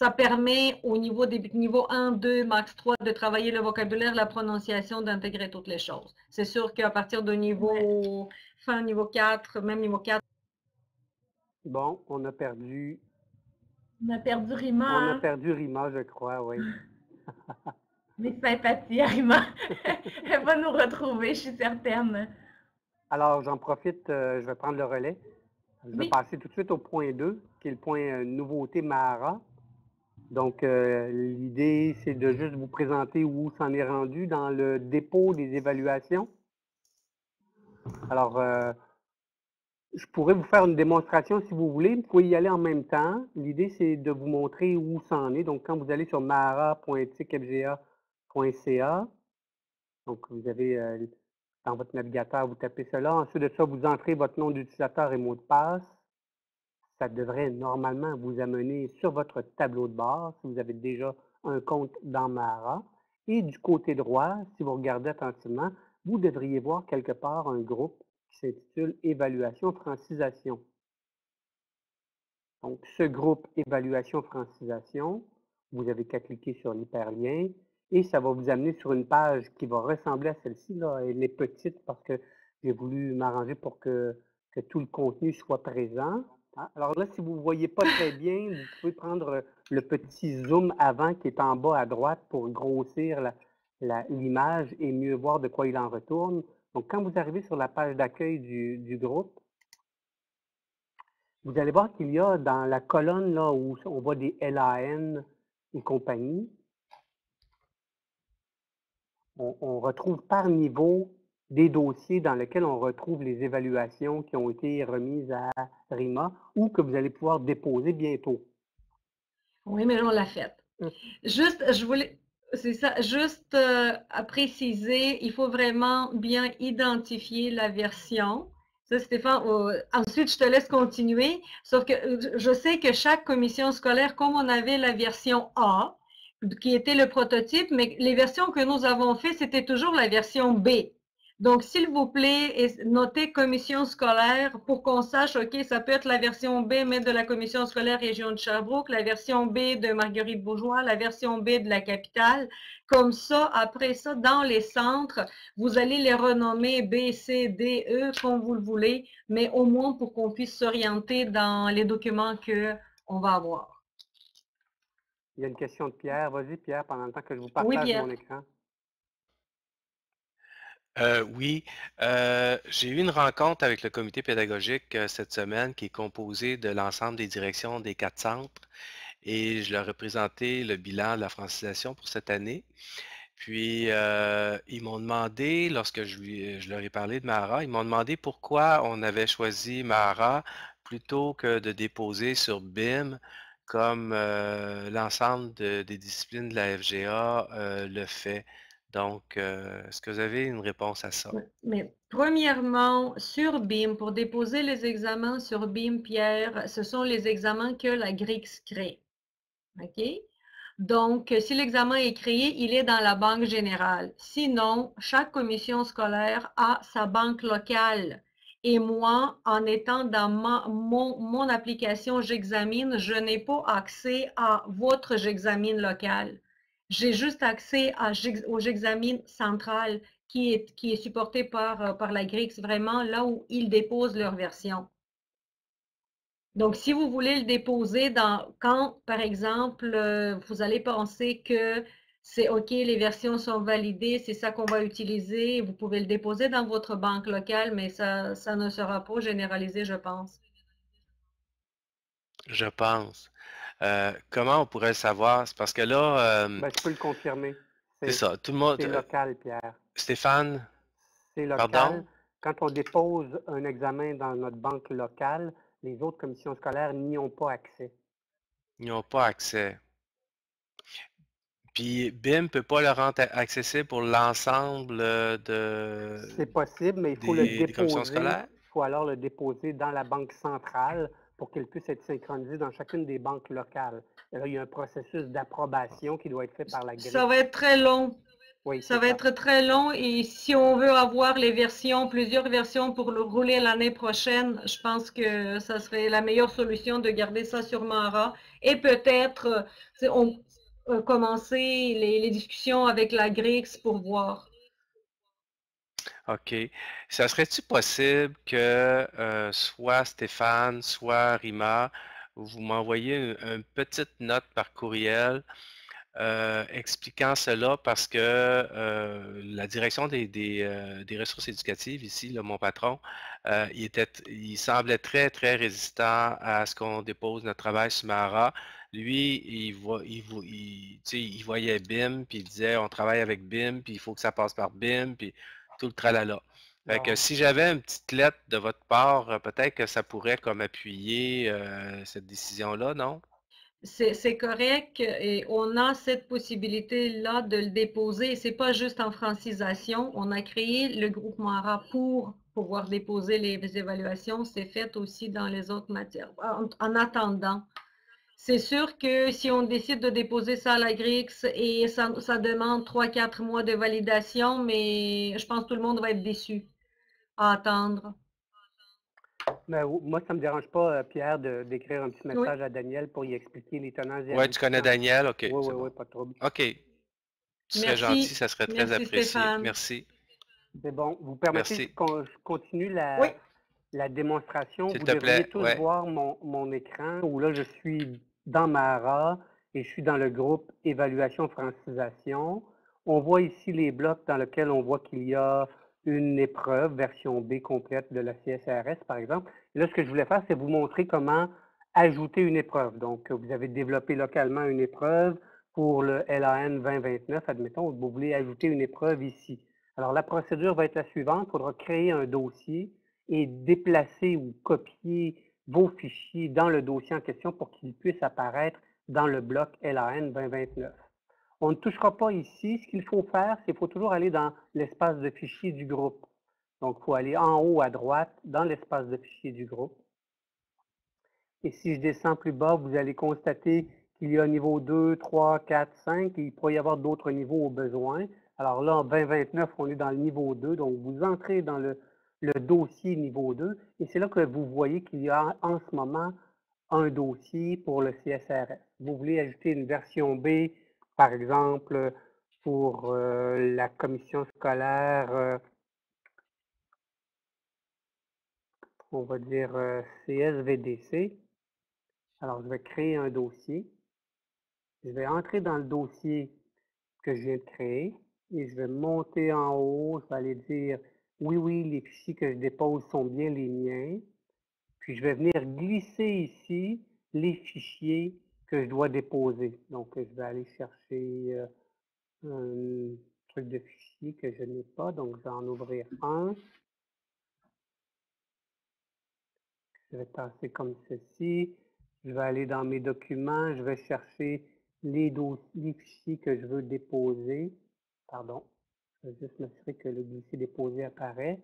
Ça permet au niveau des niveau 1, 2, max 3 de travailler le vocabulaire, la prononciation, d'intégrer toutes les choses. C'est sûr qu'à partir de niveau fin niveau 4, même niveau 4, Bon, on a perdu, On a perdu Rima. on a hein. perdu Rima, je crois, oui. [LAUGHS] Mes sympathies à Rima. [LAUGHS] Elle va nous retrouver, je suis certaine. Alors, j'en profite, euh, je vais prendre le relais. Je vais Oui. passer tout de suite au point 2, qui est le point euh, nouveauté Mahara. Donc, euh, l'idée, c'est de juste vous présenter où s'en est rendu dans le dépôt des évaluations. Alors, euh, je pourrais vous faire une démonstration si vous voulez. Vous pouvez y aller en même temps. L'idée, c'est de vous montrer où ça en est. Donc, quand vous allez sur mahara.ticfga.ca, donc vous avez euh, dans votre navigateur, vous tapez cela. Ensuite de ça, vous entrez votre nom d'utilisateur et mot de passe. Ça devrait normalement vous amener sur votre tableau de bord si vous avez déjà un compte dans Mahara. Et du côté droit, si vous regardez attentivement, vous devriez voir quelque part un groupe qui s'intitule Évaluation Francisation. Donc, ce groupe Évaluation Francisation, vous avez qu'à cliquer sur l'hyperlien et ça va vous amener sur une page qui va ressembler à celle-ci. Elle est petite parce que j'ai voulu m'arranger pour que tout le contenu soit présent. Hein? Alors là, si vous ne voyez pas très bien, vous pouvez prendre le petit zoom avant qui est en bas à droite pour grossir l'image et mieux voir de quoi il en retourne. Donc, quand vous arrivez sur la page d'accueil du, groupe, vous allez voir qu'il y a dans la colonne là où on voit des LAN et compagnie, on retrouve par niveau des dossiers dans lesquels on retrouve les évaluations qui ont été remises à RIMA ou que vous allez pouvoir déposer bientôt. Oui, mais on l'a fait. Mm. Juste, je voulais, c'est ça, juste euh, à préciser, il faut vraiment bien identifier la version. Ça, Stéphane, ensuite, je te laisse continuer. Sauf que euh, je sais que chaque commission scolaire, comme on avait la version A, qui était le prototype, mais les versions que nous avons fait, c'était toujours la version B. Donc, s'il vous plaît, notez commission scolaire pour qu'on sache, OK, ça peut être la version B, mais de la commission scolaire région de Sherbrooke, la version B de Marguerite Bourgeois, la version B de la capitale. Comme ça, après ça, dans les centres, vous allez les renommer B, C, D, E, comme vous le voulez, mais au moins pour qu'on puisse s'orienter dans les documents qu'on va avoir. Il y a une question de Pierre. Vas-y, Pierre, pendant le temps que je vous partage mon écran. Euh, oui, euh, j'ai eu une rencontre avec le comité pédagogique euh, cette semaine qui est composé de l'ensemble des directions des quatre centres et je leur ai présenté le bilan de la francisation pour cette année. Puis, ils m'ont demandé, lorsque je, leur ai parlé de Mahara, ils m'ont demandé pourquoi on avait choisi Mahara plutôt que de déposer sur BIM comme l'ensemble de- des disciplines de la FGA le fait. Donc, euh, est-ce que vous avez une réponse à ça? Mais premièrement, sur BIM, pour déposer les examens sur BIM, Pierre, ce sont les examens que la GRIX crée. OK? Donc, si l'examen est créé, il est dans la banque générale. Sinon, chaque commission scolaire a sa banque locale. Et moi, en étant dans mon, mon application J'examine, je n'ai pas accès à votre J'examine local. J'ai juste accès à J'ex- au J'examine central qui est, qui est supporté par, euh, par la GRIX, vraiment là où ils déposent leur version. Donc, si vous voulez le déposer dans, quand, par exemple, euh, vous allez penser que c'est OK, les versions sont validées, c'est ça qu'on va utiliser, vous pouvez le déposer dans votre banque locale, mais ça, ça ne sera pas généralisé, je pense. Je pense. Euh, comment on pourrait le savoir? C'est parce que là, euh, Ben, je peux le confirmer. c'est ça, tout le monde. C'est euh, local, Pierre. Stéphane, C'est Pardon? local. Quand on dépose un examen dans notre banque locale, les autres commissions scolaires n'y ont pas accès. ils n'ont pas accès. Puis BIM ne peut pas le rendre accessible pour l'ensemble de. C'est possible, mais il faut le déposer. Il faut alors le déposer dans la banque centrale pour qu'il puisse être synchronisé dans chacune des banques locales. là, il y a un processus d'approbation qui doit être fait par la grille. Ça va être très long. Oui, ça va être très long et si on veut avoir les versions, plusieurs versions pour le rouler l'année prochaine, je pense que ça serait la meilleure solution de garder ça sur Mara et peut-être on, euh, commencer les, les, discussions avec la GRIX pour voir. OK. Ça serait-tu possible que euh, soit Stéphane, soit Rima, vous m'envoyez une, petite note par courriel euh, expliquant cela parce que euh, la direction des, des, ressources éducatives ici, mon patron, il, était, il semblait très, très résistant à ce qu'on dépose notre travail sur Mara. Lui, il, voit, il, il, il voyait BIM, puis il disait on travaille avec BIM, puis il faut que ça passe par BIM, puis tout le tralala. Fait que si j'avais une petite lettre de votre part, euh, peut-être que ça pourrait comme appuyer euh, cette décision-là, non? C'est correct et on a cette possibilité-là de le déposer. Ce n'est pas juste en francisation. On a créé le groupe Mara pour pouvoir déposer les évaluations. C'est fait aussi dans les autres matières. en attendant, c'est sûr que si on décide de déposer ça à la GRIX et ça, demande 3-4 mois de validation, mais je pense que tout le monde va être déçu à attendre. Ben, moi, ça ne me dérange pas, euh, Pierre, d'écrire un petit message à Daniel pour y expliquer les tenants Oui, tu connais Daniel, OK. Oui, oui, oui, pas de trouble. OK. Tu serais gentil, ça serait très apprécié. Merci. C'est bon. Vous permettez que je continue la, la démonstration? Vous devriez tous voir mon, mon écran où là, je suis dans Mara et je suis dans le groupe évaluation francisation. On voit ici les blocs dans lesquels on voit qu'il y a une épreuve, version B complète de la CSRS, par exemple. Là, ce que je voulais faire, c'est vous montrer comment ajouter une épreuve. Donc, vous avez développé localement une épreuve pour le LAN 2029, admettons, vous voulez ajouter une épreuve ici. Alors, la procédure va être la suivante. Il faudra créer un dossier et déplacer ou copier vos fichiers dans le dossier en question pour qu'ils puissent apparaître dans le bloc LAN 2029. On ne touchera pas ici. Ce qu'il faut faire, c'est qu'il faut toujours aller dans l'espace de fichiers du groupe. Donc, il faut aller en haut à droite dans l'espace de fichiers du groupe. Et si je descends plus bas, vous allez constater qu'il y a niveau 2, 3, 4, 5 et il pourrait y avoir d'autres niveaux au besoin. Alors là, en 2029, on est dans le niveau 2. Donc, vous entrez dans le le dossier niveau 2. Et c'est là que vous voyez qu'il y a en ce moment un dossier pour le CSRS. Vous voulez ajouter une version B, par exemple, pour euh, la commission scolaire, euh, on va dire euh, CSVDC. Alors, je vais créer un dossier. Je vais entrer dans le dossier que je viens de créer et je vais monter en haut. Je vais aller dire oui, oui, les fichiers que je dépose sont bien les miens. Puis je vais venir glisser ici les fichiers que je dois déposer. Donc, je vais aller chercher euh, un truc de fichier que je n'ai pas. Donc, je vais en ouvrir un. Je vais passer comme ceci. Je vais aller dans mes documents. Je vais chercher les, les fichiers que je veux déposer. Pardon. Vais juste m'assurer que le glisser déposer apparaît.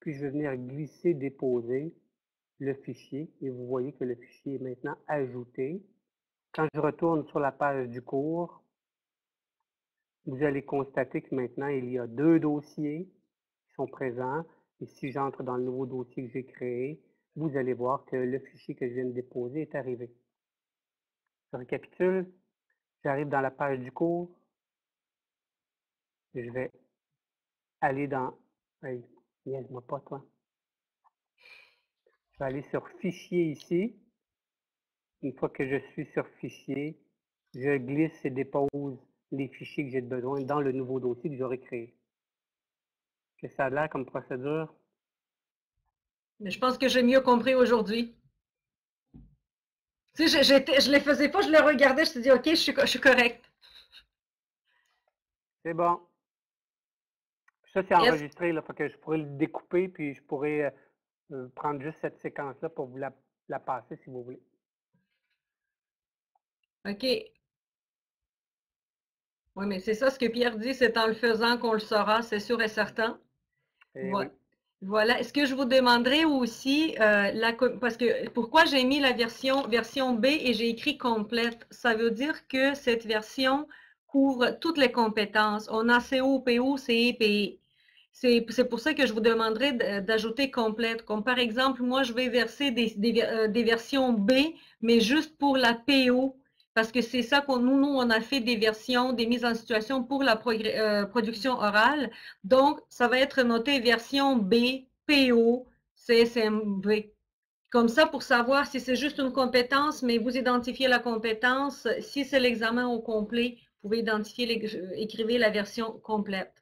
Puis je vais venir glisser déposer le fichier et vous voyez que le fichier est maintenant ajouté. Quand je retourne sur la page du cours, vous allez constater que maintenant il y a deux dossiers qui sont présents. Et si j'entre dans le nouveau dossier que j'ai créé, vous allez voir que le fichier que je viens de déposer est arrivé. Je récapitule. J'arrive dans la page du cours je vais aller dans. Hey, moi pas, toi. Je vais aller sur Fichier ici. Une fois que je suis sur Fichier, je glisse et dépose les fichiers que j'ai besoin dans le nouveau dossier que j'aurai créé. Que ça a l'air comme procédure? Mais je pense que j'ai mieux compris aujourd'hui. Tu sais, je ne les faisais pas, je les regardais, je me dis, OK, je suis, je suis correct. C'est bon. Ça, c'est enregistré, là, que je pourrais le découper, puis je pourrais euh, euh, prendre juste cette séquence-là pour vous la, la passer si vous voulez. OK. Oui, mais c'est ça ce que Pierre dit, c'est en le faisant qu'on le saura, c'est sûr et certain. Eh Voilà. oui. Voilà. Est-ce que je vous demanderai aussi, euh, la, parce que pourquoi j'ai mis la version, version B et j'ai écrit complète? Ça veut dire que cette version couvre toutes les compétences. On a CO, PO, CE, PE. C'est pour ça que je vous demanderai d'ajouter complète. Comme par exemple, moi, je vais verser des, euh, versions B, mais juste pour la PO. Parce que c'est ça qu'on nous, nous, on a fait des versions, des mises en situation pour la euh, production orale. Donc, ça va être noté version B, PO, CSMV. Comme ça, pour savoir si c'est juste une compétence, mais vous identifiez la compétence. Si c'est l'examen au complet, vous pouvez identifier, euh, écrivez la version complète.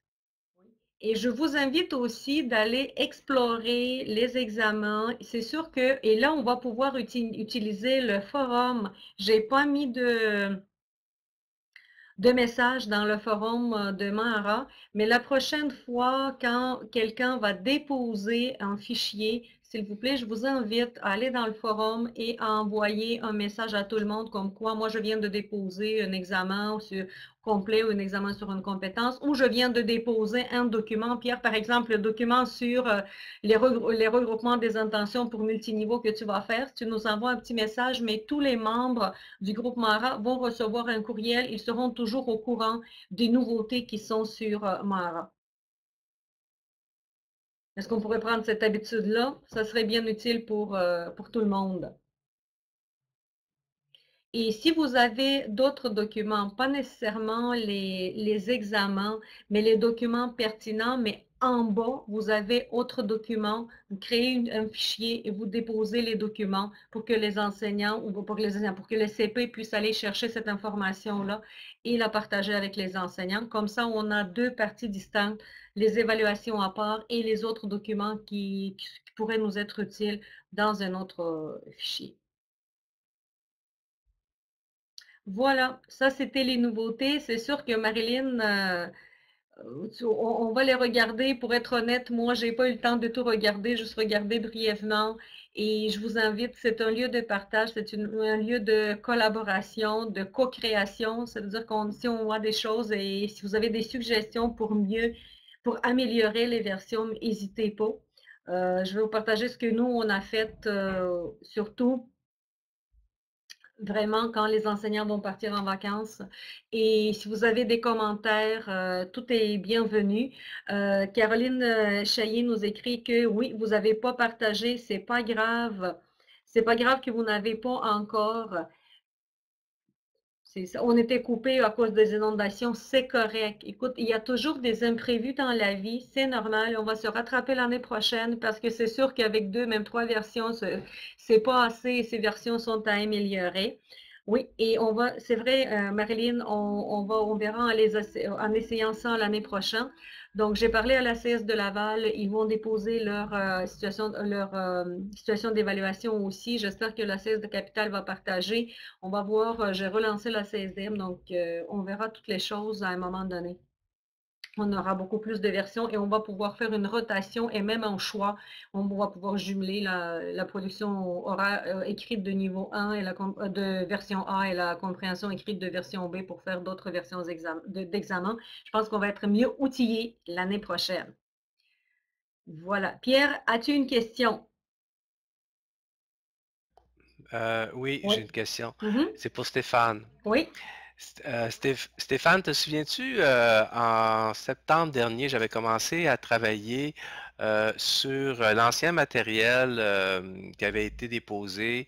Et je vous invite aussi d'aller explorer les examens. C'est sûr que, et là, on va pouvoir uti- utiliser le forum. J'ai pas mis de, de messages dans le forum euh, de Mara, mais la prochaine fois, quand quelqu'un va déposer un fichier, s'il vous plaît, je vous invite à aller dans le forum et à envoyer un message à tout le monde comme quoi moi je viens de déposer un examen complet ou un examen sur une compétence ou je viens de déposer un document. Pierre, par exemple, le document sur euh, les, les regroupements des intentions pour multiniveau que tu vas faire, tu nous envoies un petit message, mais tous les membres du groupe Mara vont recevoir un courriel. Ils seront toujours au courant des nouveautés qui sont sur euh, Mara. Est-ce qu'on pourrait prendre cette habitude-là? Ça serait bien utile pour, euh, pour tout le monde. Et si vous avez d'autres documents, pas nécessairement les, les examens, mais les documents pertinents, mais en bas, vous avez autres documents, vous créez un fichier et vous déposez les documents pour que les enseignants ou pour que les enseignants, pour que CP puissent aller chercher cette information-là et la partager avec les enseignants. Comme ça, on a deux parties distinctes, les évaluations à part et les autres documents qui, pourraient nous être utiles dans un autre euh, fichier. Voilà, ça c'était les nouveautés. C'est sûr que Marilyn, euh, on, va les regarder. Pour être honnête, moi, j'ai pas eu le temps de tout regarder, juste regarder brièvement. Et je vous invite, c'est un lieu de partage, c'est un lieu de collaboration, de co-création. C'est-à-dire qu'on, si on voit des choses et si vous avez des suggestions pour mieux, pour améliorer les versions, n'hésitez pas. Euh, je vais vous partager ce que nous, on a fait, euh, surtout vraiment quand les enseignants vont partir en vacances. Et si vous avez des commentaires, euh, tout est bienvenu. Euh, Caroline euh, Chaillé nous écrit que oui, vous n'avez pas partagé, c'est pas grave. C'est pas grave que vous n'avez pas encore. On était coupé à cause des inondations, c'est correct. Écoute, il y a toujours des imprévus dans la vie, c'est normal. On va se rattraper l'année prochaine parce que c'est sûr qu'avec deux, même trois versions, ce- c'est pas assez ces versions sont à améliorer. Oui, et on va, c'est vrai, euh, Marilyn, on, va, on verra en essayant ça l'année prochaine. Donc, j'ai parlé à la CS de Laval, ils vont déposer leur euh, situation, leur euh, situation d'évaluation aussi. J'espère que la CS de Capitale va partager. On va voir, euh, j'ai relancé la CSDM, donc on verra toutes les choses à un moment donné. On aura beaucoup plus de versions et on va pouvoir faire une rotation et même un choix. On va pouvoir jumeler la, la production orale euh, écrite de niveau 1 et la euh, de version A et la compréhension écrite de version B pour faire d'autres versions d'exam- de- d'examen. Je pense qu'on va être mieux outillés l'année prochaine. Voilà. Pierre, as-tu une question? Euh, oui, Oui. j'ai une question. Mhm. C'est pour Stéphane. Oui. Euh, Stéph- Stéphane, te souviens-tu, euh, en septembre dernier, j'avais commencé à travailler euh, sur l'ancien matériel qui avait été déposé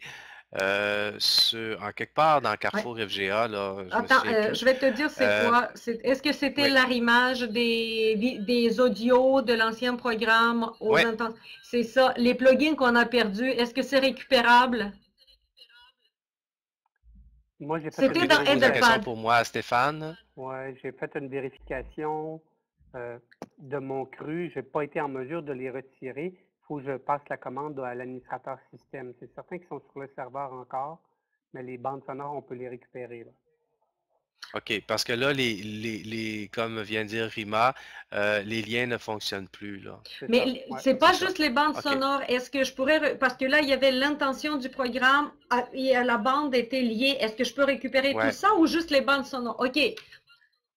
sur, en quelque part dans Carrefour FGA, là, je Attends, je vais te dire c'est quoi? Est-ce que c'était oui. l'arrimage des, audios de l'ancien programme aux inten- C'est ça. Les plugins qu'on a perdus, est-ce que c'est récupérable? Moi, j'ai fait C'était dans question pour moi, Stéphane. Ouais, j'ai fait une vérification euh, de mon cru. Je n'ai pas été en mesure de les retirer. Il faut que je passe la commande à l'administrateur système. C'est certain qu'ils sont sur le serveur encore, mais les bandes sonores, on peut les récupérer. là. OK, parce que là, les, les, les- comme vient de dire Rima, euh, les liens ne fonctionnent plus, là. Mais Ouais. c'est pas ça. juste les bandes sonores. Est-ce que je pourrais, parce que là, il y avait l'intention du programme à- et à la bande était liée. Est-ce que je peux récupérer tout ça ou juste les bandes sonores? OK.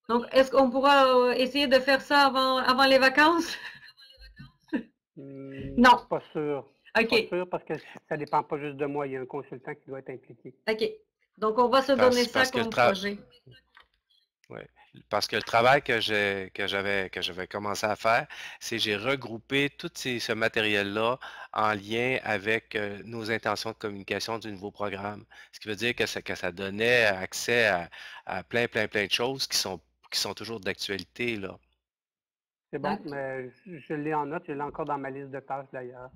Donc, est-ce qu'on pourra euh, essayer de faire ça avant, avant les vacances? Hmm, Non. Pas sûr. Pas OK. sûr parce que ça dépend pas juste de moi. Il y a un consultant qui doit être impliqué. OK. Donc, on va se Parce, donner ça parce comme tra- projet. ouais. Parce que le travail que j'ai que j'avais que j'avais commencé à faire, c'est j'ai regroupé tout ces- ce matériel-là en lien avec euh, nos intentions de communication du nouveau programme. Ce qui veut dire que ça, que ça donnait accès à, à plein, plein, plein de choses qui sont qui sont toujours d'actualité, là. C'est bon, mais je, je l'ai en note. Je l'ai encore dans ma liste de tâches d'ailleurs.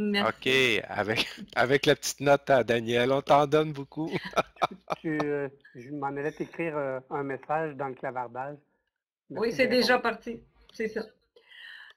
Merci. OK, avec, avec la petite note à Daniel, on t'en donne beaucoup. [LAUGHS] Tu, euh, je m'en allais t'écrire euh, un message dans le clavardage. Oui, c'est déjà parti. C'est ça.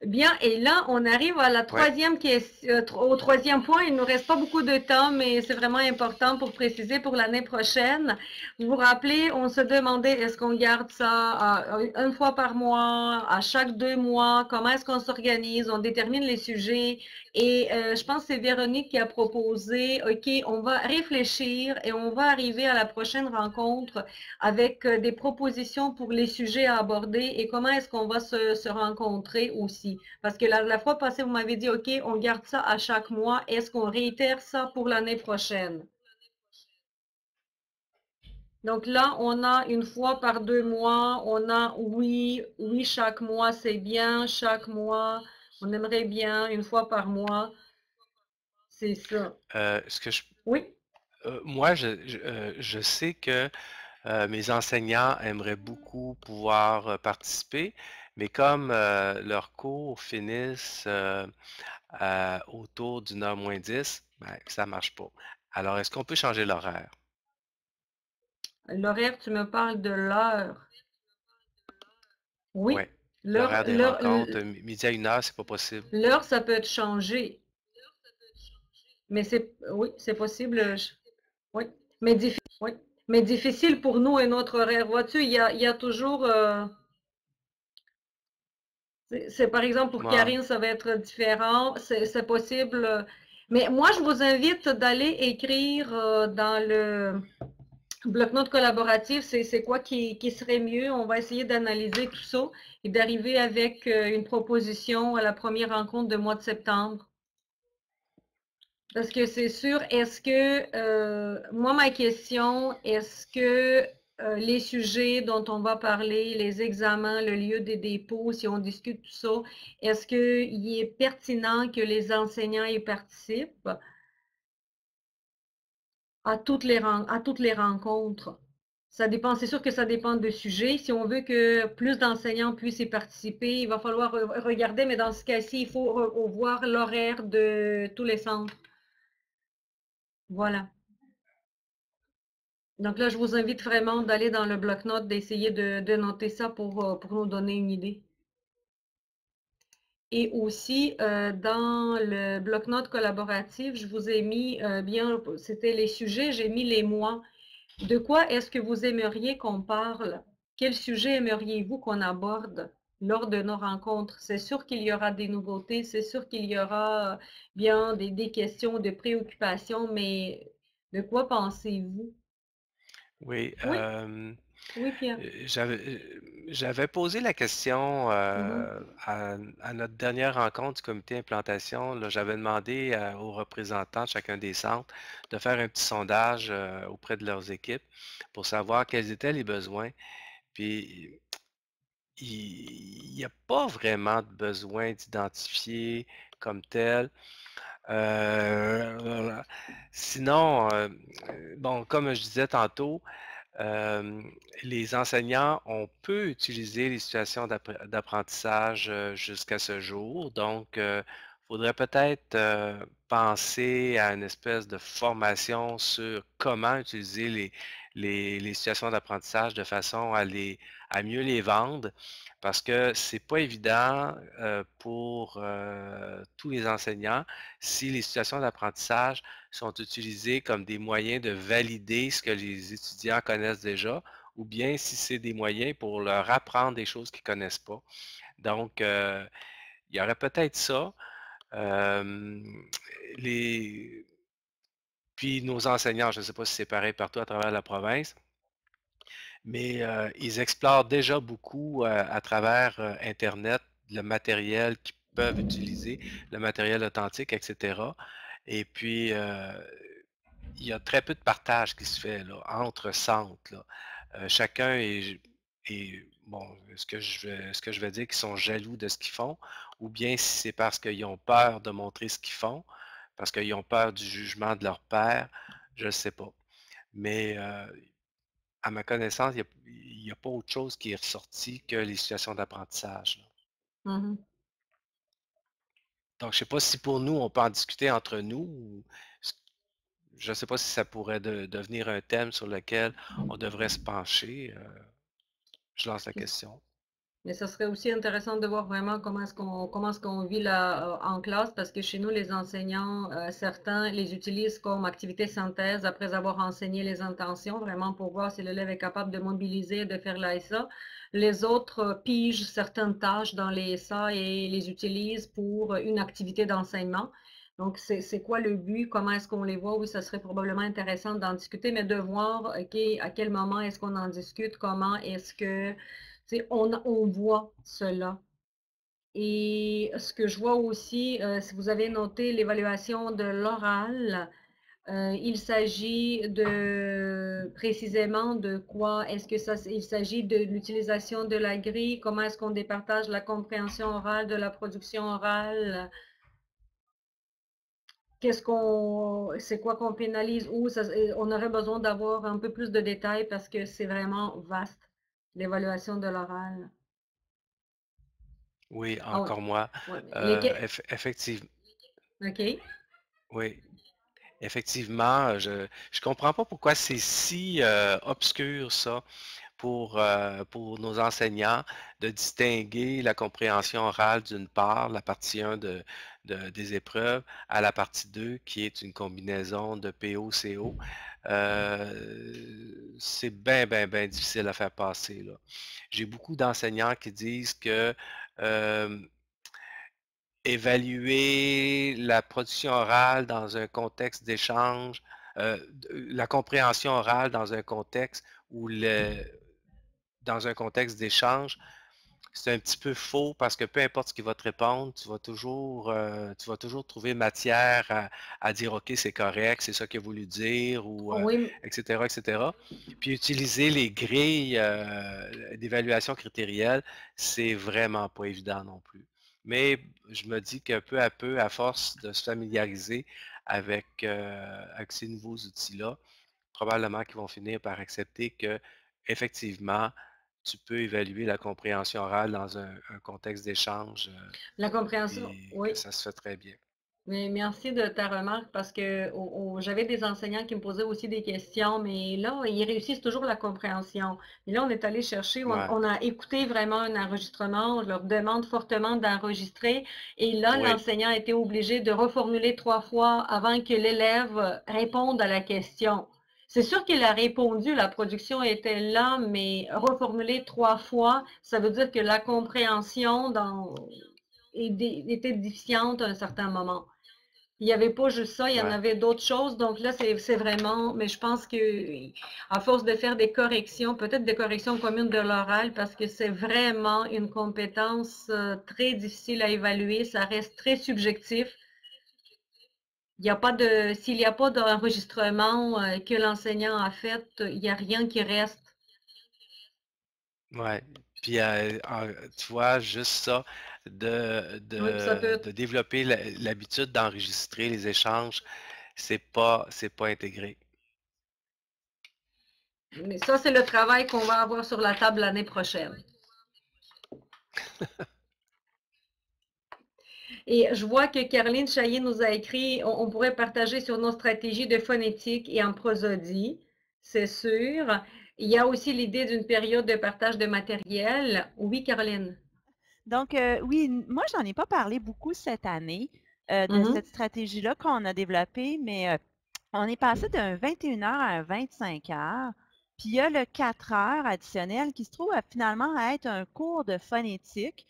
Bien, et là, on arrive à la troisième question, au troisième point. Il ne nous reste pas beaucoup de temps, mais c'est vraiment important pour préciser pour l'année prochaine. Vous vous rappelez, on se demandait est-ce qu'on garde ça une fois par mois, à chaque deux mois, comment est-ce qu'on s'organise, on détermine les sujets. Et euh, je pense que c'est Véronique qui a proposé, OK, on va réfléchir et on va arriver à la prochaine rencontre avec euh, des propositions pour les sujets à aborder et comment est-ce qu'on va se, se rencontrer aussi. Parce que la, la fois passée, vous m'avez dit, OK, on garde ça à chaque mois. Est-ce qu'on réitère ça pour l'année prochaine? Donc là, on a une fois par deux mois, on a oui, oui, chaque mois, c'est bien, chaque mois, on aimerait bien, une fois par mois, c'est ça. Euh, ce que je, Oui, euh, moi, je, je, euh, je sais que mes enseignants aimeraient beaucoup pouvoir participer, mais comme euh, leurs cours finissent euh, autour d'une heure moins 10, ben, ça ne marche pas. Alors, est-ce qu'on peut changer l'horaire? l'horaire, tu me parles de l'heure? Oui, l'heure, l'horaire des rencontres, mi- midi à une heure, c'est pas possible. l'heure, ça peut être changé. Mais c'est, oui, c'est possible. je- Oui, mais difficile, oui. Mais difficile pour nous et notre horaire. Vois-tu, il y a, il y a toujours, euh, c'est par exemple pour Karine, ça va être différent. C'est possible. euh, Mais moi, je vous invite d'aller écrire euh, dans le bloc-notes collaboratif, c'est quoi qui, qui serait mieux. On va essayer d'analyser tout ça et d'arriver avec euh, une proposition à la première rencontre de mois de septembre. Parce que c'est sûr, est-ce que, euh, moi, ma question, est-ce que euh, les sujets dont on va parler, les examens, le lieu des dépôts, si on discute tout ça, est-ce qu'il est pertinent que les enseignants y participent à toutes les, à toutes les rencontres? Ça dépend, c'est sûr que ça dépend du sujet. Si on veut que plus d'enseignants puissent y participer, il va falloir re- regarder, mais dans ce cas-ci, il faut re- revoir l'horaire de tous les centres. Voilà. Donc là, je vous invite vraiment d'aller dans le bloc-notes, d'essayer de, noter ça pour, euh, pour nous donner une idée. Et aussi, euh, dans le bloc-notes collaboratif, je vous ai mis euh, bien, c'était les sujets, j'ai mis les mois. De quoi est-ce que vous aimeriez qu'on parle? Quel sujet aimeriez-vous qu'on aborde lors de nos rencontres? C'est sûr qu'il y aura des nouveautés, c'est sûr qu'il y aura bien des, des questions de préoccupation, mais de quoi pensez-vous? Oui, Oui, euh, oui, Pierre. j'avais, j'avais posé la question Mhm. euh, à, à notre dernière rencontre du comité implantation. Là, j'avais demandé à- aux représentants de chacun des centres de faire un petit sondage euh, auprès de leurs équipes pour savoir quels étaient les besoins. Puis, il n'y a pas vraiment de besoin d'identifier comme tel. Euh, sinon, euh, bon, comme je disais tantôt, euh, les enseignants, on peut utiliser les situations d'appre- d'apprentissage euh, jusqu'à ce jour. Donc, il faudrait peut-être euh, penser à une espèce de formation sur comment utiliser les, les- situations d'apprentissage de façon à, les, à mieux les vendre. Parce que c'est pas évident euh, pour euh, tous les enseignants si les situations d'apprentissage sont utilisées comme des moyens de valider ce que les étudiants connaissent déjà, ou bien si c'est des moyens pour leur apprendre des choses qu'ils connaissent pas. Donc, euh, il y aurait peut-être ça. Les... Puis nos enseignants, je ne sais pas si c'est pareil partout à travers la province, mais ils explorent déjà beaucoup à travers Internet le matériel qu'ils peuvent utiliser, le matériel authentique, etc. Et puis, il y a très peu de partage qui se fait entre centres. chacun est, bon, ce que je vais, ce que je vais dire qu'ils sont jaloux de ce qu'ils font, ou bien si c'est parce qu'ils ont peur de montrer ce qu'ils font, parce qu'ils ont peur du jugement de leur père, je ne sais pas. Mais à ma connaissance, il n'y a, pas autre chose qui est ressorti que les situations d'apprentissage. Mmh Donc, je ne sais pas si pour nous, on peut en discuter entre nous. je ne sais pas si ça pourrait devenir un thème sur lequel on devrait se pencher. je lance la question. Mais ça serait aussi intéressant de voir vraiment comment est-ce qu'on comment est-ce qu'on vit là euh, en classe, parce que chez nous, les enseignants, euh, certains les utilisent comme activité synthèse après avoir enseigné les intentions, vraiment pour voir si l'élève est capable de mobiliser, de faire l'ASA. Les autres euh, pigent certaines tâches dans les SA et les utilisent pour une activité d'enseignement. Donc, c'est quoi le but? Comment est-ce qu'on les voit? Oui, ça serait probablement intéressant d'en discuter, mais de voir, OK, à quel moment est-ce qu'on en discute? Comment est-ce que on, voit cela. Et ce que je vois aussi, euh, si vous avez noté l'évaluation de l'oral, euh, il s'agit de précisément de quoi? Est-ce que ça, il s'agit de l'utilisation de la grille? Comment est-ce qu'on départage la compréhension orale de la production orale? Qu'est-ce qu'on, c'est quoi qu'on pénalise? Ou on aurait besoin d'avoir un peu plus de détails parce que c'est vraiment vaste. L'évaluation de l'oral. Oui, ah encore moi. Euh, effectivement. OK. Oui. Effectivement, je ne comprends pas pourquoi c'est si euh, obscur ça pour, euh, pour nos enseignants de distinguer la compréhension orale d'une part, la partie 1 de, des épreuves, à la partie 2 qui est une combinaison de PO-CO. Euh, c'est bien, bien, bien difficile à faire passer. J'ai beaucoup d'enseignants qui disent que évaluer la production orale dans un contexte d'échange, euh, la compréhension orale dans un contexte où le, dans un contexte d'échange, c'est un petit peu faux parce que peu importe ce qu'il va te répondre, tu vas toujours, euh, tu vas toujours trouver matière à, dire OK, c'est correct, c'est ça qu'il a voulu dire, ou etc., euh, etc. Puis utiliser les grilles euh, d'évaluation critérielle, c'est vraiment pas évident non plus. Mais je me dis que peu à peu, à force de se familiariser avec, avec ces nouveaux outils-là, probablement qu'ils vont finir par accepter que effectivement, tu peux évaluer la compréhension orale dans un, contexte d'échange. Euh, la compréhension, oui. Ça se fait très bien. Mais merci de ta remarque parce que j'avais des enseignants qui me posaient aussi des questions, mais là, ils réussissent toujours la compréhension. Et là, on est allé chercher, on, a écouté vraiment un enregistrement, on leur demande fortement d'enregistrer. Et là, l'enseignant a été obligé de reformuler trois fois avant que l'élève réponde à la question. C'est sûr qu'il a répondu, la production était là, mais reformulé trois fois, ça veut dire que la compréhension dans, était déficiente à un certain moment. Il n'y avait pas juste ça, il y en avait d'autres choses. Donc là, c'est vraiment, mais je pense que à force de faire des corrections, peut-être des corrections communes de l'oral, parce que c'est vraiment une compétence euh, très difficile à évaluer, ça reste très subjectif il a pas de, s'il n'y a pas d'enregistrement euh, que l'enseignant a fait, il n'y a rien qui reste. Oui. Puis, euh, tu vois, juste ça, de, de, développer l'habitude d'enregistrer les échanges, c'est pas, c'est pas intégré. Mais ça, c'est le travail qu'on va avoir sur la table l'année prochaine. [LAUGHS] Et je vois que Caroline Chaillé nous a écrit, on, pourrait partager sur nos stratégies de phonétique et en prosodie, c'est sûr. Il y a aussi l'idée d'une période de partage de matériel. Oui, Caroline? Donc, euh, oui, moi, j'en ai pas parlé beaucoup cette année euh, de mm-hmm. cette stratégie-là qu'on a développée, mais euh, on est passé d'un 21 heures à un 25 heures. Puis il y a le 4 heures additionnel qui se trouve finalement à être un cours de phonétique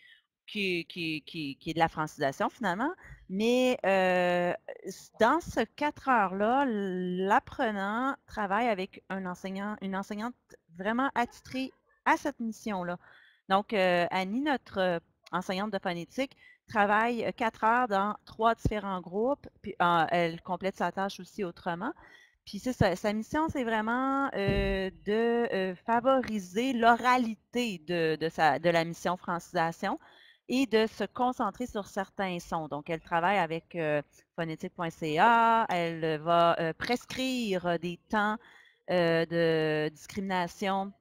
qui, qui, est de la francisation finalement. Mais euh, dans ce quatre heures-là, l'apprenant travaille avec un enseignant, une enseignante vraiment attitrés à cette mission-là. Donc, Annie, notre enseignante de phonétique, travaille quatre heures dans trois différents groupes, puis elle complète sa tâche aussi autrement. Puis c'est sa mission, c'est vraiment de favoriser l'oralité de, de, la mission francisation et de se concentrer sur certains sons. Donc, elle travaille avec phonétique.ca, elle va prescrire des temps de discrimination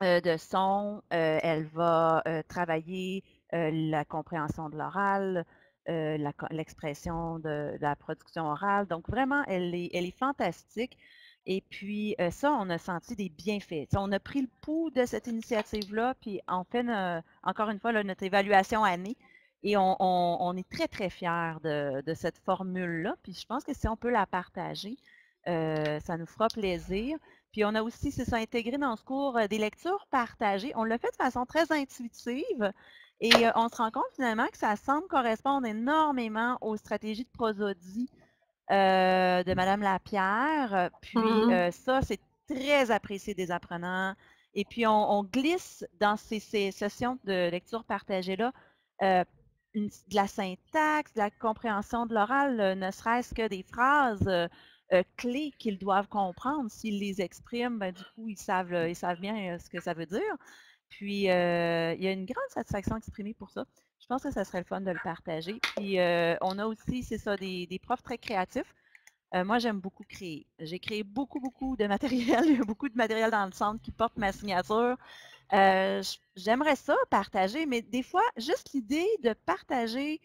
de sons, elle va travailler la compréhension de l'oral, l'expression de, la production orale. Donc, vraiment, elle est, elle est fantastique. Et puis, ça, on a senti des bienfaits. on a pris le pouls de cette initiative-là, puis on fait, encore une fois, notre évaluation année. Et on, est très, très fiers de, cette formule-là. Puis je pense que si on peut la partager, ça nous fera plaisir. Puis on a aussi, c'est ça, intégré dans ce cours des lectures partagées. On l'a fait de façon très intuitive. Et on se rend compte finalement que ça semble correspondre énormément aux stratégies de prosodie de Mme Lapierre. Puis mmh ça, c'est très apprécié des apprenants. Et puis on, glisse dans ces, sessions de lecture partagée-là de la syntaxe, de la compréhension de l'oral, ne serait-ce que des phrases clés qu'ils doivent comprendre. S'ils les expriment, ben, du coup, ils savent, ils savent bien ce que ça veut dire. Puis, il y a une grande satisfaction exprimée pour ça. Je pense que ça serait le fun de le partager. Puis, on a aussi, c'est ça, des, profs très créatifs. moi, j'aime beaucoup créer. J'ai créé beaucoup, beaucoup de [LAUGHS] matériel. Il y a beaucoup de matériel dans le centre qui porte ma signature. J'aimerais ça partager, mais des fois, juste l'idée de partager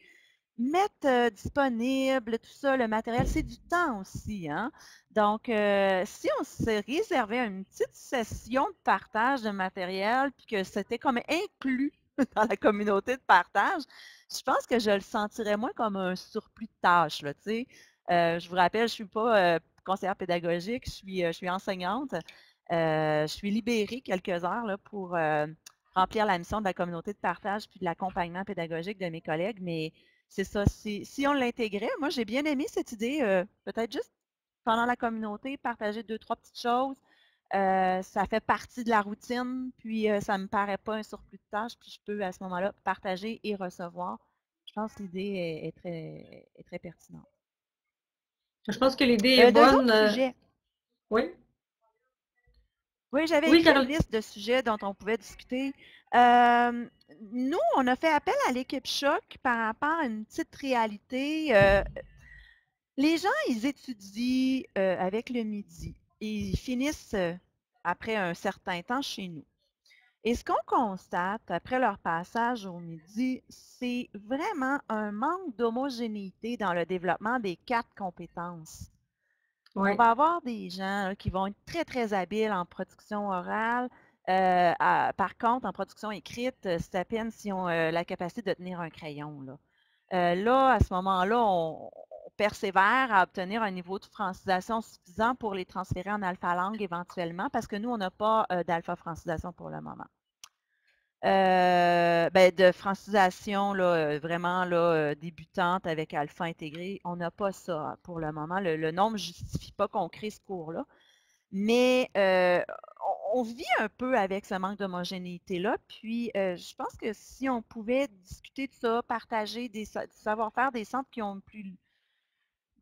mettre disponible tout ça, le matériel, c'est du temps aussi. Hein? Donc, si on se réservait une petite session de partage de matériel, puis que c'était comme inclus [LAUGHS] dans la communauté de partage, je pense que je le sentirais moins comme un surplus de tâches. Là, je vous rappelle, je ne suis pas conseillère pédagogique, je suis, suis enseignante. je suis libérée quelques heures là, pour remplir la mission de la communauté de partage puis de l'accompagnement pédagogique de mes collègues, mais c'est ça. Si, on l'intégrait, moi, j'ai bien aimé cette idée, euh, peut-être juste pendant la communauté, partager deux, trois petites choses. Euh, ça fait partie de la routine, puis euh, ça ne me paraît pas un surplus de tâches, puis je peux à ce moment-là partager et recevoir. Je pense que l'idée est, très, est très pertinente. Je pense que l'idée est bonne. Oui? Oui, j'avais une liste de sujets dont on pouvait discuter. Euh, nous, on a fait appel à l'équipe Choc par rapport à une petite réalité. Euh, les gens, ils étudient euh, avec le midi. Ils finissent après un certain temps chez nous. Et ce qu'on constate après leur passage au midi, c'est vraiment un manque d'homogénéité dans le développement des quatre compétences. On va avoir des gens qui vont être très, très habiles en production orale. Euh, par contre, en production écrite, euh, c'est à peine s'ils ont euh, la capacité de tenir un crayon. Là, là à ce moment-là, on, persévère à obtenir un niveau de francisation suffisant pour les transférer en alpha langue éventuellement, parce que nous, on n'a pas d'alpha francisation pour le moment. Euh, ben, de francisation là, vraiment là, débutante avec alpha intégré, on n'a pas ça pour le moment. Le, nombre ne justifie pas qu'on crée ce cours-là. Mais on, vit un peu avec ce manque d'homogénéité-là. Puis je pense que si on pouvait discuter de ça, partager des savoir-faire des centres qui ont plus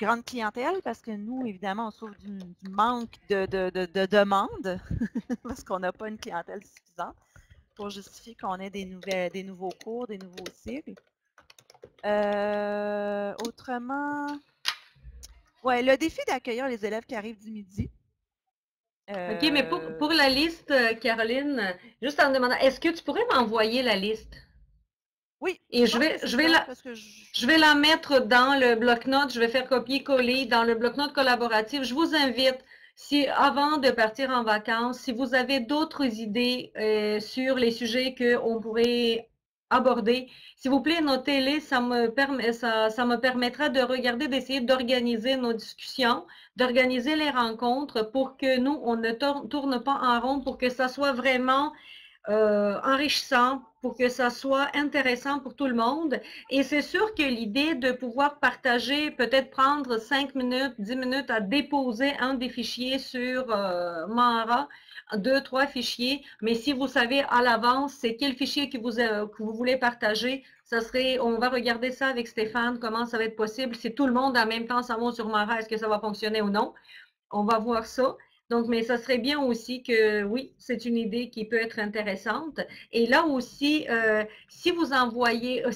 grande clientèle, parce que nous, évidemment, on souffre du, manque de, de, de demandes, [LAUGHS] parce qu'on n'a pas une clientèle suffisante pour justifier qu'on ait des, nouvelles, des nouveaux cours, des nouveaux cycles. Euh, autrement, ouais, le défi d'accueillir les élèves qui arrivent du midi. OK, mais pour, pour, la liste, euh, Caroline, juste en demandant, est-ce que tu pourrais m'envoyer la liste? Oui. Et je vais, je, vais la, je... vais la mettre dans le bloc-notes, je vais faire copier-coller dans le bloc-notes collaboratif. Je vous invite si avant de partir en vacances, si vous avez d'autres idées euh, sur les sujets qu'on pourrait aborder, s'il vous plaît, notez-les. Ça ça, ça me permettra de regarder, d'essayer d'organiser nos discussions, d'organiser les rencontres pour que nous, on ne tourne pas en rond, pour que ça soit vraiment euh, enrichissant pour que ça soit intéressant pour tout le monde. Et c'est sûr que l'idée de pouvoir partager, peut-être prendre cinq minutes, dix minutes à déposer un des fichiers sur euh, Mara, deux, trois fichiers, mais si vous savez à l'avance c'est quel fichier que vous, euh, que vous voulez partager, ça serait, on va regarder ça avec Stéphane, comment ça va être possible. Si tout le monde en même temps s'en va sur Mara, est-ce que ça va fonctionner ou non? On va voir ça. Donc, mais ça serait bien aussi que, oui, c'est une idée qui peut être intéressante. Et là aussi, euh, si vous envoyez, euh,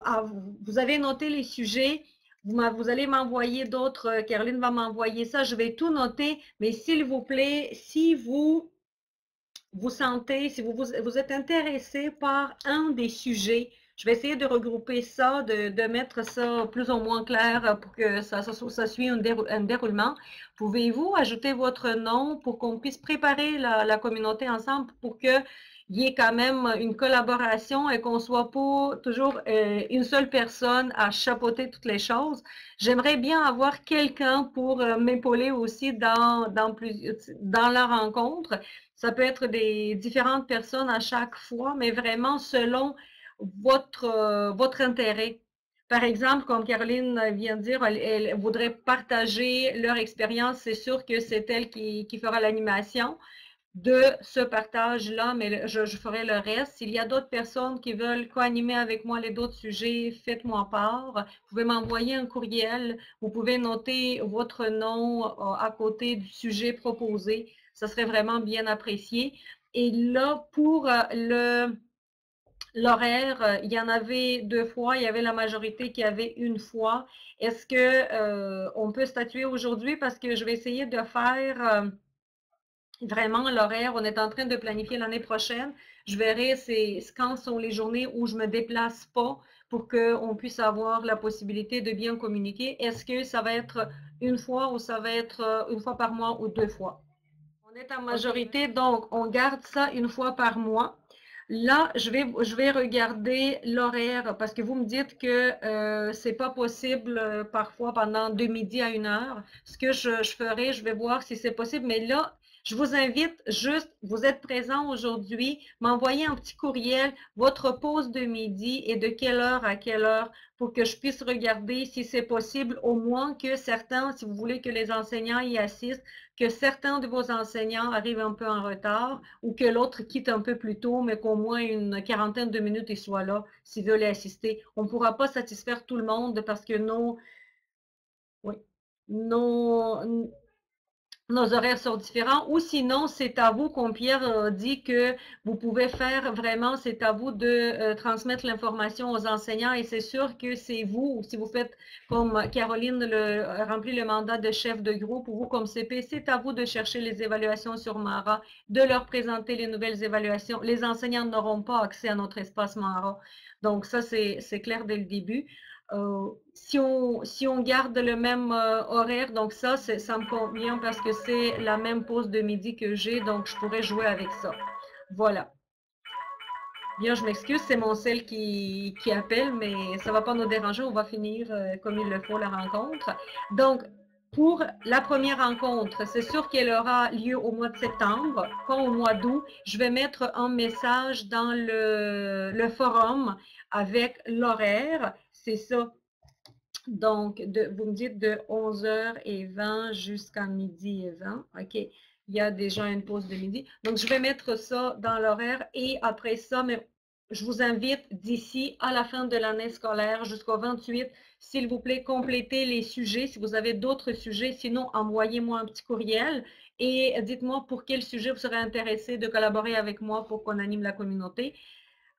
ah, vous avez noté les sujets, vous, allez m'envoyer d'autres, euh, Caroline va m'envoyer ça, je vais tout noter, mais s'il vous plaît, si vous vous sentez, si vous êtes intéressé par un des sujets, je vais essayer de regrouper ça, de, mettre ça plus ou moins clair pour que ça, ça, suive un, déroulement. Pouvez-vous ajouter votre nom pour qu'on puisse préparer la, communauté ensemble pour qu'il y ait quand même une collaboration et qu'on ne soit pas toujours euh, une seule personne à chapeauter toutes les choses? J'aimerais bien avoir quelqu'un pour euh, m'épauler aussi dans, dans, dans la rencontre. Ça peut être des différentes personnes à chaque fois, mais vraiment selon votre, euh, votre intérêt. Par exemple, comme Caroline vient de dire, elle, voudrait partager leur expérience. C'est sûr que c'est elle qui, fera l'animation de ce partage-là, mais je, ferai le reste. S'il y a d'autres personnes qui veulent co-animer avec moi les d'autres sujets, faites-moi part. Vous pouvez m'envoyer un courriel. Vous pouvez noter votre nom euh, à côté du sujet proposé. Ça serait vraiment bien apprécié. Et là, pour euh, le, L'horaire, euh, il y en avait deux fois, il y avait la majorité qui avait une fois. Est-ce que euh, on peut statuer aujourd'hui? Parce que je vais essayer de faire euh, vraiment l'horaire. On est en train de planifier l'année prochaine. Je verrai quand sont les journées où je ne me déplace pas pour qu'on puisse avoir la possibilité de bien communiquer. Est-ce que ça va être une fois ou ça va être une fois par mois ou deux fois? On est en majorité, donc on garde ça une fois par mois. Là, je vais, regarder l'horaire parce que vous me dites que euh, ce n'est pas possible euh, parfois pendant deux midi à une heure. Ce que je, je ferai, je vais voir si c'est possible. Mais là, je vous invite juste, vous êtes présent aujourd'hui, m'envoyer un petit courriel, votre pause de midi et de quelle heure à quelle heure pour que je puisse regarder si c'est possible, au moins que certains, si vous voulez que les enseignants y assistent, que certains de vos enseignants arrivent un peu en retard ou que l'autre quitte un peu plus tôt, mais qu'au moins une quarantaine de minutes, il soit là s'il veut les assister. On ne pourra pas satisfaire tout le monde parce que nos, oui, nos, nos horaires sont différents ou sinon, c'est à vous, comme Pierre dit que vous pouvez faire vraiment, c'est à vous de euh, transmettre l'information aux enseignants et c'est sûr que c'est vous, si vous faites comme Caroline remplit le mandat de chef de groupe ou vous comme CP, c'est à vous de chercher les évaluations sur Mara, de leur présenter les nouvelles évaluations. Les enseignants n'auront pas accès à notre espace Mara. Donc ça, c'est clair dès le début. Euh, si, on, si on garde le même euh, horaire, donc ça, ça me convient parce que c'est la même pause de midi que j'ai, donc je pourrais jouer avec ça. Voilà. Bien, je m'excuse, c'est mon sel qui, qui, appelle, mais ça ne va pas nous déranger, on va finir euh, comme il le faut la rencontre. Donc, pour la première rencontre, c'est sûr qu'elle aura lieu au mois de septembre, pas au mois d'août. Je vais mettre un message dans le, le forum avec l'horaire c'est ça. Donc, vous me dites de 11h20 jusqu'à midi et 20. OK? Il y a déjà une pause de midi. Donc, je vais mettre ça dans l'horaire et après ça, mais je vous invite d'ici à la fin de l'année scolaire jusqu'au 28, s'il vous plaît, complétez les sujets. Si vous avez d'autres sujets, sinon, envoyez-moi un petit courriel et dites-moi pour quel sujet vous serez intéressé de collaborer avec moi pour qu'on anime la communauté.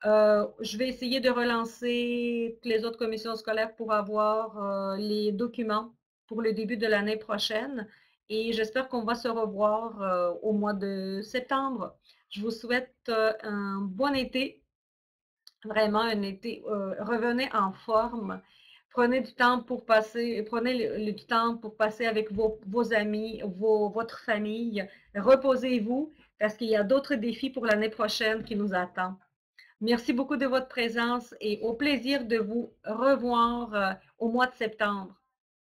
Euh, je vais essayer de relancer les autres commissions scolaires pour avoir euh, les documents pour le début de l'année prochaine et j'espère qu'on va se revoir euh, au mois de septembre. Je vous souhaite un bon été, vraiment un été. revenez en forme. Prenez du temps pour passer, prenez du temps pour passer avec vos, amis, votre famille. Reposez-vous parce qu'il y a d'autres défis pour l'année prochaine qui nous attendent. Merci beaucoup de votre présence et au plaisir de vous revoir euh, au mois de septembre.